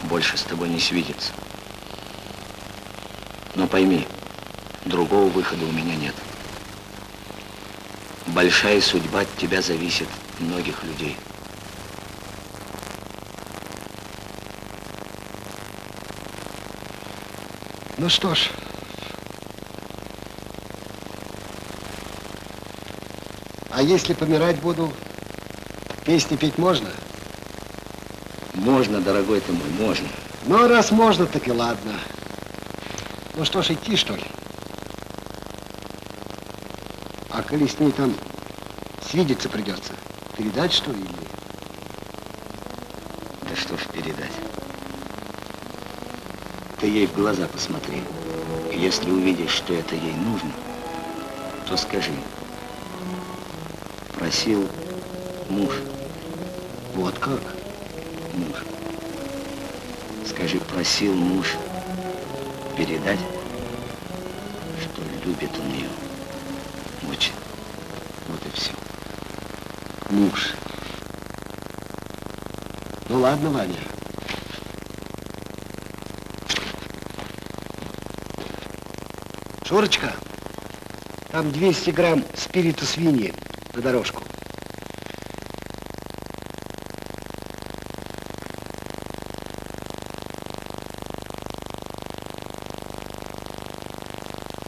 больше с тобой не свидится. Но пойми, другого выхода у меня нет. Большая судьба от тебя зависит многих людей. Ну что ж. А если помирать буду, песни петь можно? Можно, дорогой ты мой, можно. Ну, раз можно, так и ладно. Ну что ж, идти, что ли? А коли с ней там свидеться придется, передать, что ли? или- Да что ж передать. Ты ей в глаза посмотри. И если увидишь, что это ей нужно, то скажи. Просил муж. Вот как? Муж. Скажи, просил муж передать, что любит он ее очень. Вот и все. Муж. Ну ладно, Ваня. Шурочка, там 200 грамм спириту свиньи на дорожку.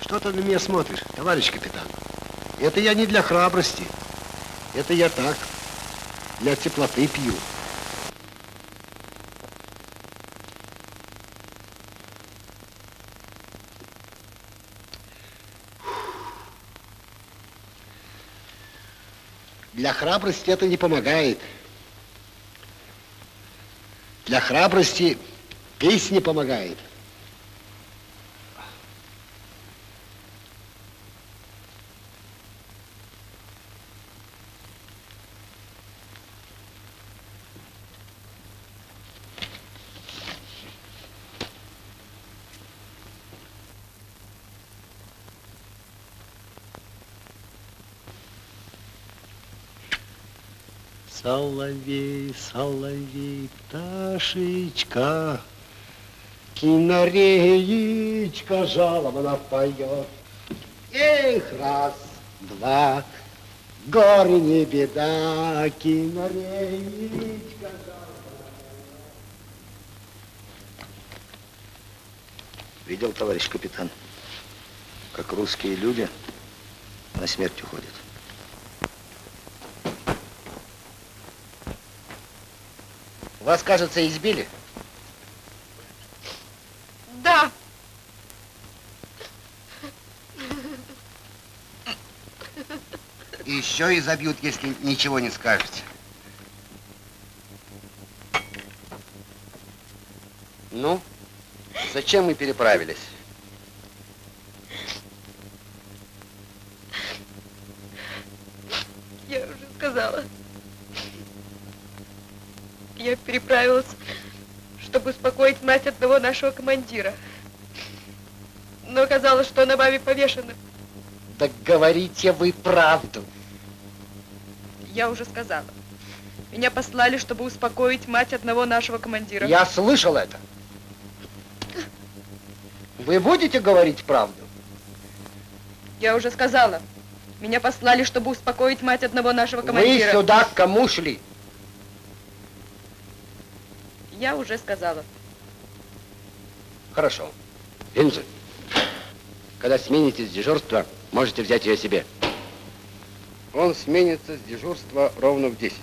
Что ты на меня смотришь, товарищ капитан? Это я не для храбрости. Это я так, для теплоты пью. Для храбрости это не помогает. Для храбрости песня помогает. Соловей, соловей, пташечка, Кинареечка жалобно поет. Эх, раз, два, горе не беда, кинареечка Видел, товарищ капитан, как русские люди на смерть уходят. Вас, кажется, избили? Да. И еще и забьют, если ничего не скажете. Ну, зачем мы переправились? Я уже сказала. Я переправилась, чтобы успокоить мать одного нашего командира. Но оказалось, что она вами повешена. Так говорите вы правду. Я уже сказала. Меня послали, чтобы успокоить мать одного нашего командира. Я слышал это. Вы будете говорить правду? Я уже сказала. Меня послали, чтобы успокоить мать одного нашего Вы командира. сюда к кому шли? Я уже сказала. Хорошо. Инжи, когда сменитесь дежурства, можете взять ее себе. Он сменится с дежурства ровно в 10.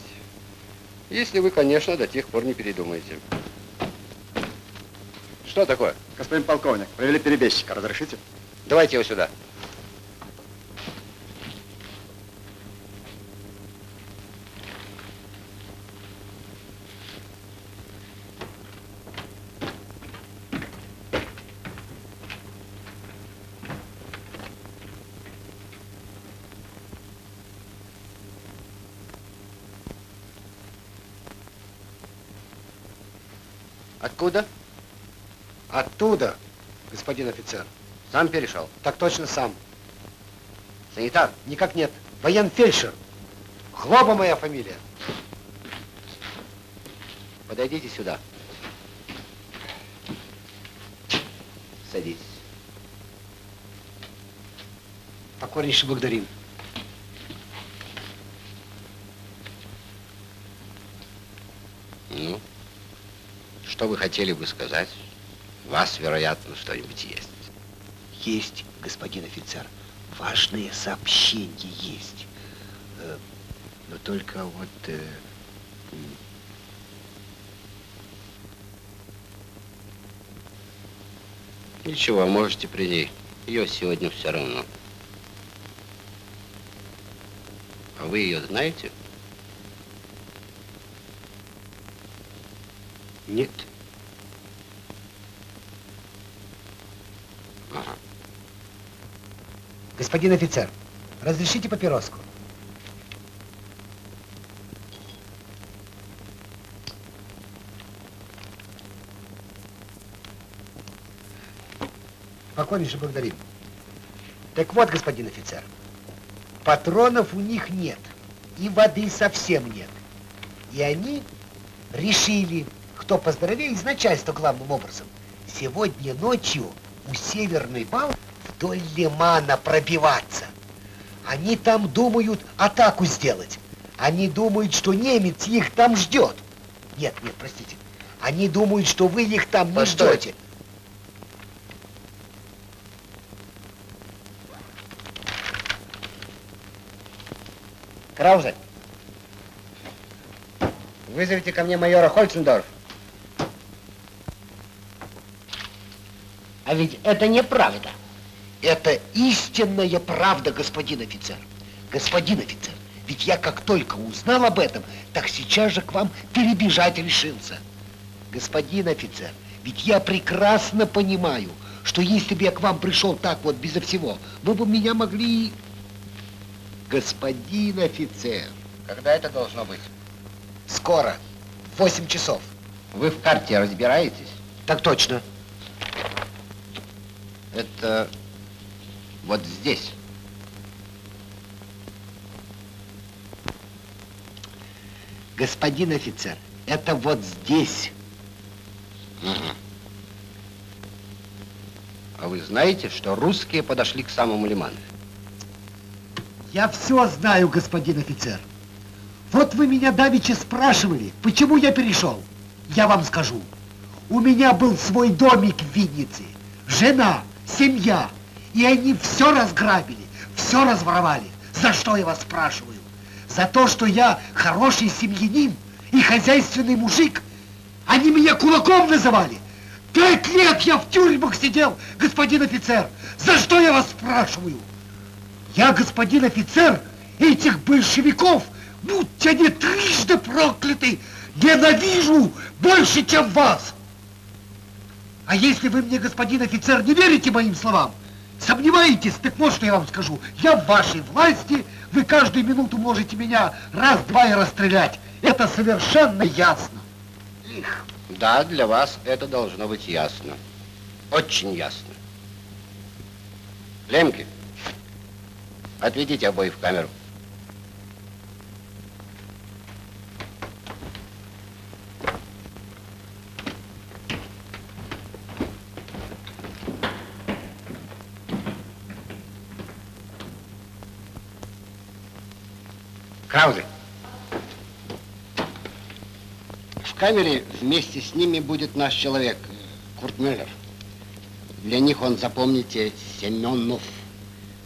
Если вы, конечно, до тех пор не передумаете. Что такое? Господин полковник, провели перебежчика, разрешите? Давайте его сюда. Откуда? Оттуда, господин офицер. Сам перешел? Так точно сам. Санитар? Никак нет. Военфельдшер. Хлоба моя фамилия. Подойдите сюда. Садитесь. Покорнейше благодарим. Ну, что вы хотели бы сказать? У вас, вероятно, что-нибудь есть. Есть, господин офицер. Важные сообщения есть. Э, но только вот... э, Ничего, можете при ней. Ее сегодня все равно. А вы ее знаете? Нет. Ага. Господин офицер, разрешите папироску? Покорнейше благодарим. Так вот, господин офицер, патронов у них нет, и воды совсем нет. И они решили, кто поздоровее из начальства главным образом, сегодня ночью у Северной Бал вдоль лимана пробиваться. Они там думают атаку сделать. Они думают, что немец их там ждет. Нет, нет, простите. Они думают, что вы их там не ждете. Краузе, вызовите ко мне майора Хольцендорф. А ведь это неправда. Это истинная правда, господин офицер. Господин офицер, ведь я как только узнал об этом, так сейчас же к вам перебежать решился. Господин офицер, ведь я прекрасно понимаю, что если бы я к вам пришел так вот безо всего, вы бы меня могли... Господин офицер, Когда это должно быть? скоро, в 8 часов. Вы в карте разбираетесь? Так точно. Это вот здесь. Господин офицер, это вот здесь. Мгм. А вы знаете, что русские подошли к самому лиману? Я все знаю, господин офицер. Вот вы меня давеча спрашивали, почему я перешел. Я вам скажу. У меня был свой домик в Виннице, жена, семья, и они все разграбили, все разворовали. За что я вас спрашиваю? За то, что я хороший семьянин и хозяйственный мужик. Они меня кулаком называли. Пять лет я в тюрьмах сидел, господин офицер. За что я вас спрашиваю? Я, господин офицер, этих большевиков, будь они трижды прокляты, ненавижу больше, чем вас. А если вы мне, господин офицер, не верите моим словам, сомневаетесь, так вот что я вам скажу. Я в вашей власти, вы каждую минуту можете меня раз-два и расстрелять. Это совершенно ясно. Да, для вас это должно быть ясно. Очень ясно. Лемки, отведите обоих в камеру. Краузе. В камере вместе с ними будет наш человек, э, Курт Мюллер. Для них он, запомните, Семенов.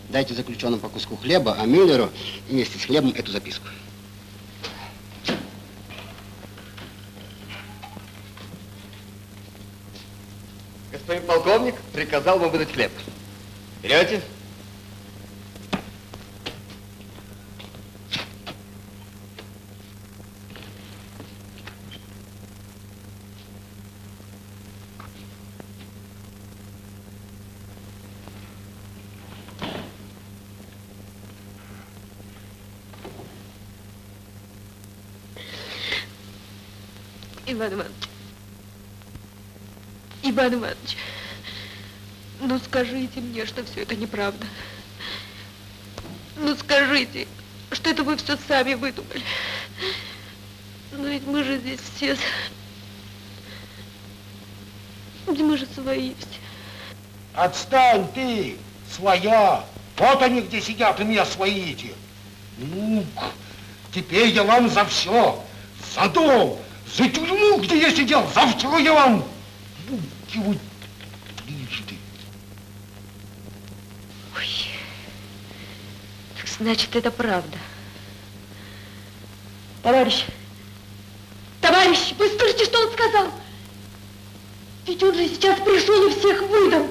Дайте заключенным по куску хлеба, а Мюллеру вместе с хлебом эту записку. Господин полковник приказал вам выдать хлеб. Берете? Иван Иванович. Иван Иванович. Ну скажите мне, что все это неправда. Ну скажите, что это вы все сами выдумали. Но ведь мы же здесь все... Ведь мы же свои все. Отстань ты, своя. Вот они где сидят, у меня свои эти. Ну, теперь я вам за все. За дом, за тюрьму, где я сидел, за все я вам будьте вы трижды. Ой, так значит, это правда. Товарищ, товарищ, вы слышите, что он сказал? Ведь он же сейчас пришел и всех выдал.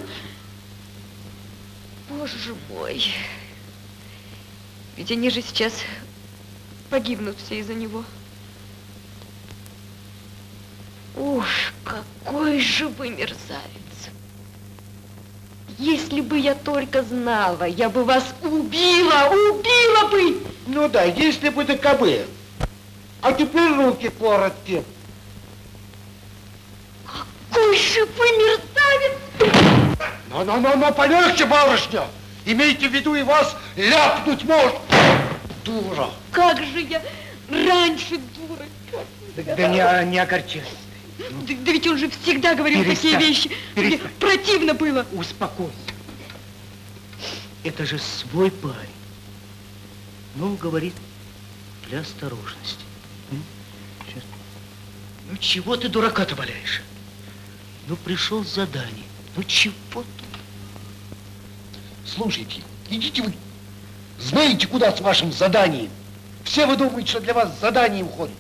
Боже мой. Ведь они же сейчас погибнут все из-за него. Уж какой же вы мерзавец. Если бы я только знала, я бы вас убила, убила бы! Ну да, если бы да кабы. А теперь руки короткие. Какой же вы мерзавец! Но-но-но, полегче, барышня. Имейте в виду, и вас ляпнуть может. Дура. Как же я раньше дура. Да, да не, не огорчайся. Да, да ведь он же всегда говорил Перестань, такие вещи. Мне перестань. противно было. Успокойся. Это же свой парень. Ну, говорит, для осторожности. Сейчас. Ну, чего ты дурака-то валяешь? Ну, пришел с заданием. Ну, чего ты? Слушайте, идите вы. Знаете, куда с вашим заданием? Все вы думаете, что для вас заданием ходит.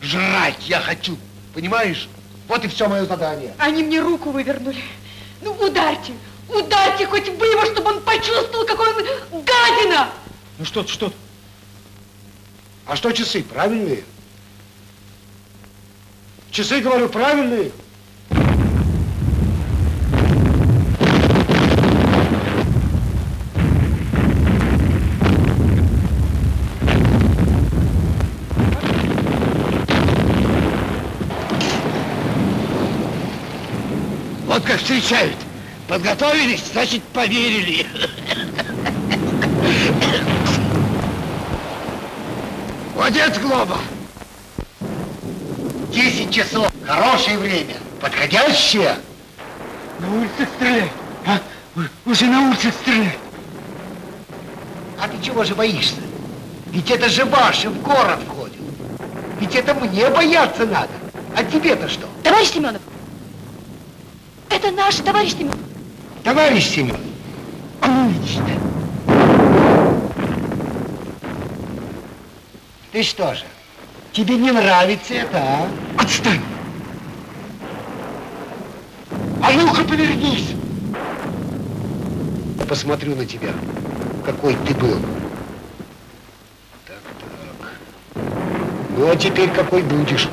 Жрать я хочу, понимаешь? Вот и все мое задание. Они мне руку вывернули. Ну, ударьте, ударьте хоть в его, чтобы он почувствовал, какой он гадина! Ну что ты, что ты? А что часы, правильные? Часы, говорю, правильные? Вот как встречают. Подготовились, значит, поверили. Молодец, Глоба. Десять часов. Хорошее время. Подходящее. На улице стреляют. А? Уже на улице стреляют. А ты чего же боишься? Ведь это же ваши в город входят. Ведь это мне бояться надо. А тебе-то что? Товарищ Семенов, это наш товарищ Семенов. Товарищ Семен. Ты что же, тебе не нравится это, а? Отстань! А ну-ка повернись! Я посмотрю на тебя, какой ты был. Так, так. Ну, а теперь какой будешь?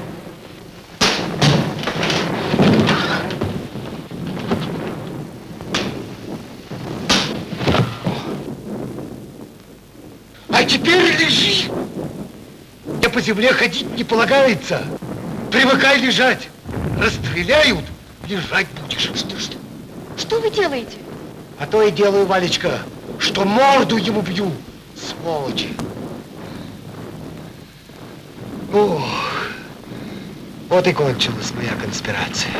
Теперь лежи! Мне по земле ходить не полагается. Привыкай лежать. Расстреляют, лежать будешь. Что, что? Что вы делаете? А то и делаю, Валечка, что морду ему бью, сволочи. Ох, вот и кончилась моя конспирация.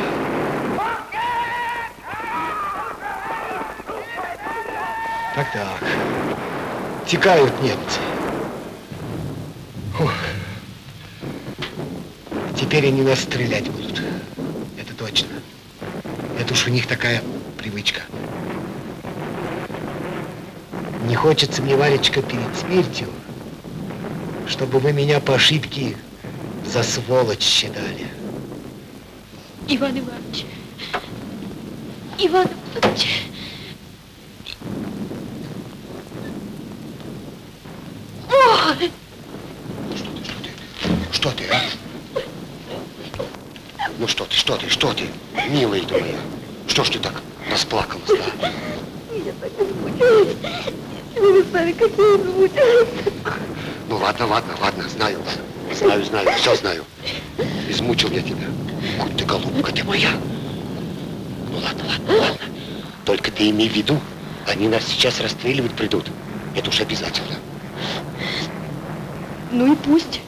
Так-так. Текают немцы. Фух. Теперь они нас стрелять будут. Это точно. Это уж у них такая привычка. Не хочется мне, Валечка, перед смертью, чтобы вы меня по ошибке за сволочь считали. Иван Иванович. Иван Иванович. Ой! Что ты, а? Ну что ты, что ты, милая ты моя? Что ж ты так расплакалась, да? Я так измучилась. Вы знали, как я измучилась. Ну ладно, ладно, ладно, знаю. Знаю, знаю, все знаю. Измучил я тебя. Хоть ты, голубка, ты моя. Ну ладно, ладно, ладно. Только ты имей в виду, они нас сейчас расстреливать придут. Это уж обязательно. Ну и пусть.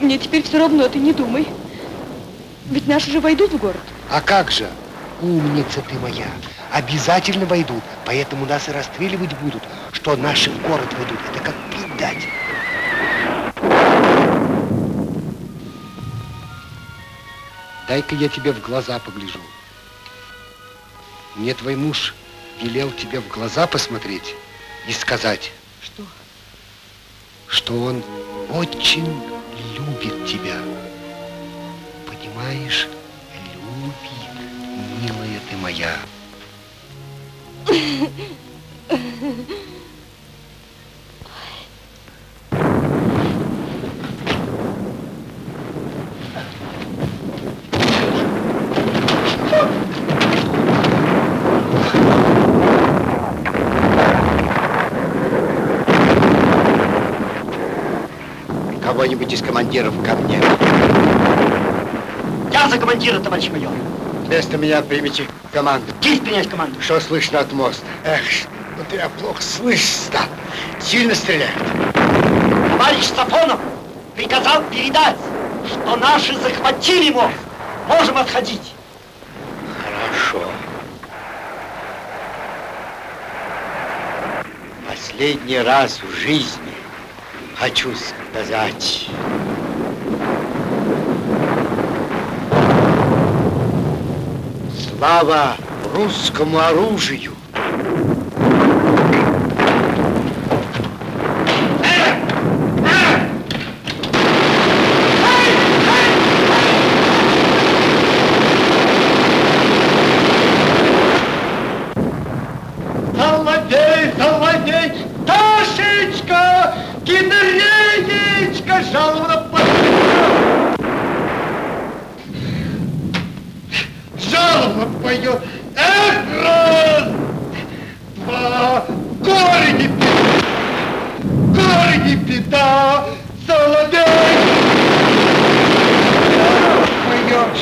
Мне теперь все равно, ты не думай. Ведь наши же войдут в город. А как же? Умница ты моя. Обязательно войдут, поэтому нас и расстреливать будут. Что наши в город войдут, это как пить дать. Дай-ка я тебе в глаза погляжу. Мне твой муж велел тебе в глаза посмотреть и сказать, Что? что он очень любит тебя. Понимаешь? Любит, милая ты моя. Кого-нибудь из командиров ко мне. За командира, товарищ майор. Вместо меня примите команду. Есть принять команду. Что слышно от моста? Эх, ну ты я плохо слышишь стал. Сильно стреляют. Товарищ Сафонов приказал передать, что наши захватили мост. Можем отходить. Хорошо. Последний раз в жизни хочу сказать. Слава русскому оружию! Соловей, соловей, Ташечка, Китареечка, жалобно поет. Жалобно поет. Эх, раз, два, корни пи- корни пята, соловей. Поет.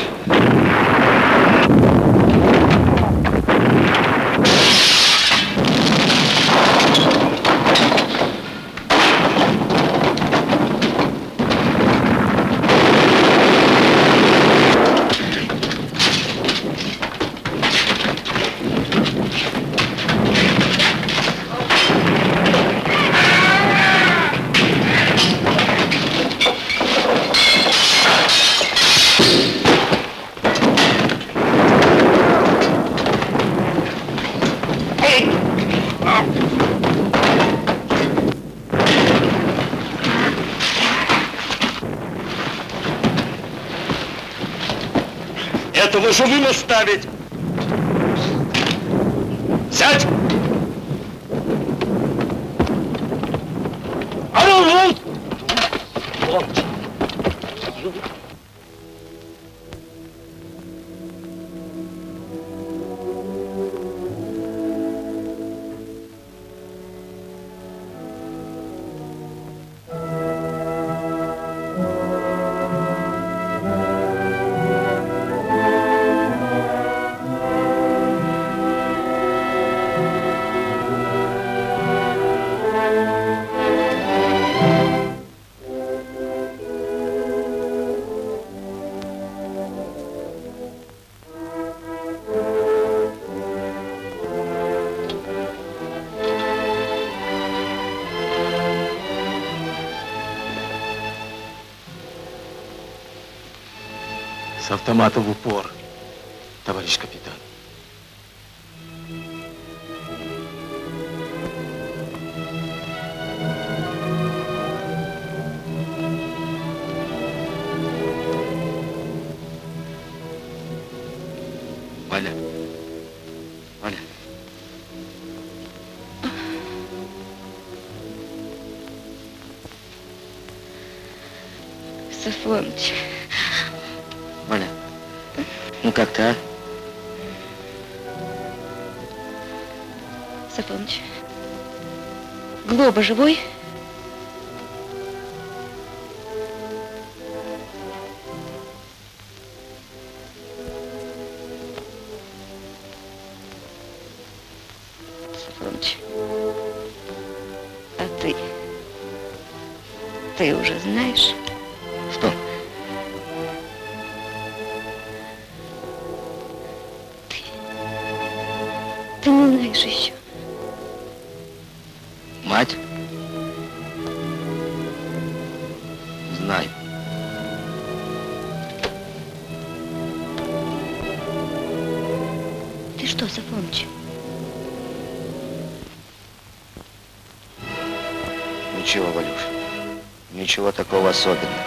Этого живым оставить. Сядь! С автоматом в упор, товарищ капитан. Глоба живой? Ничего, Валюш. Ничего такого особенного.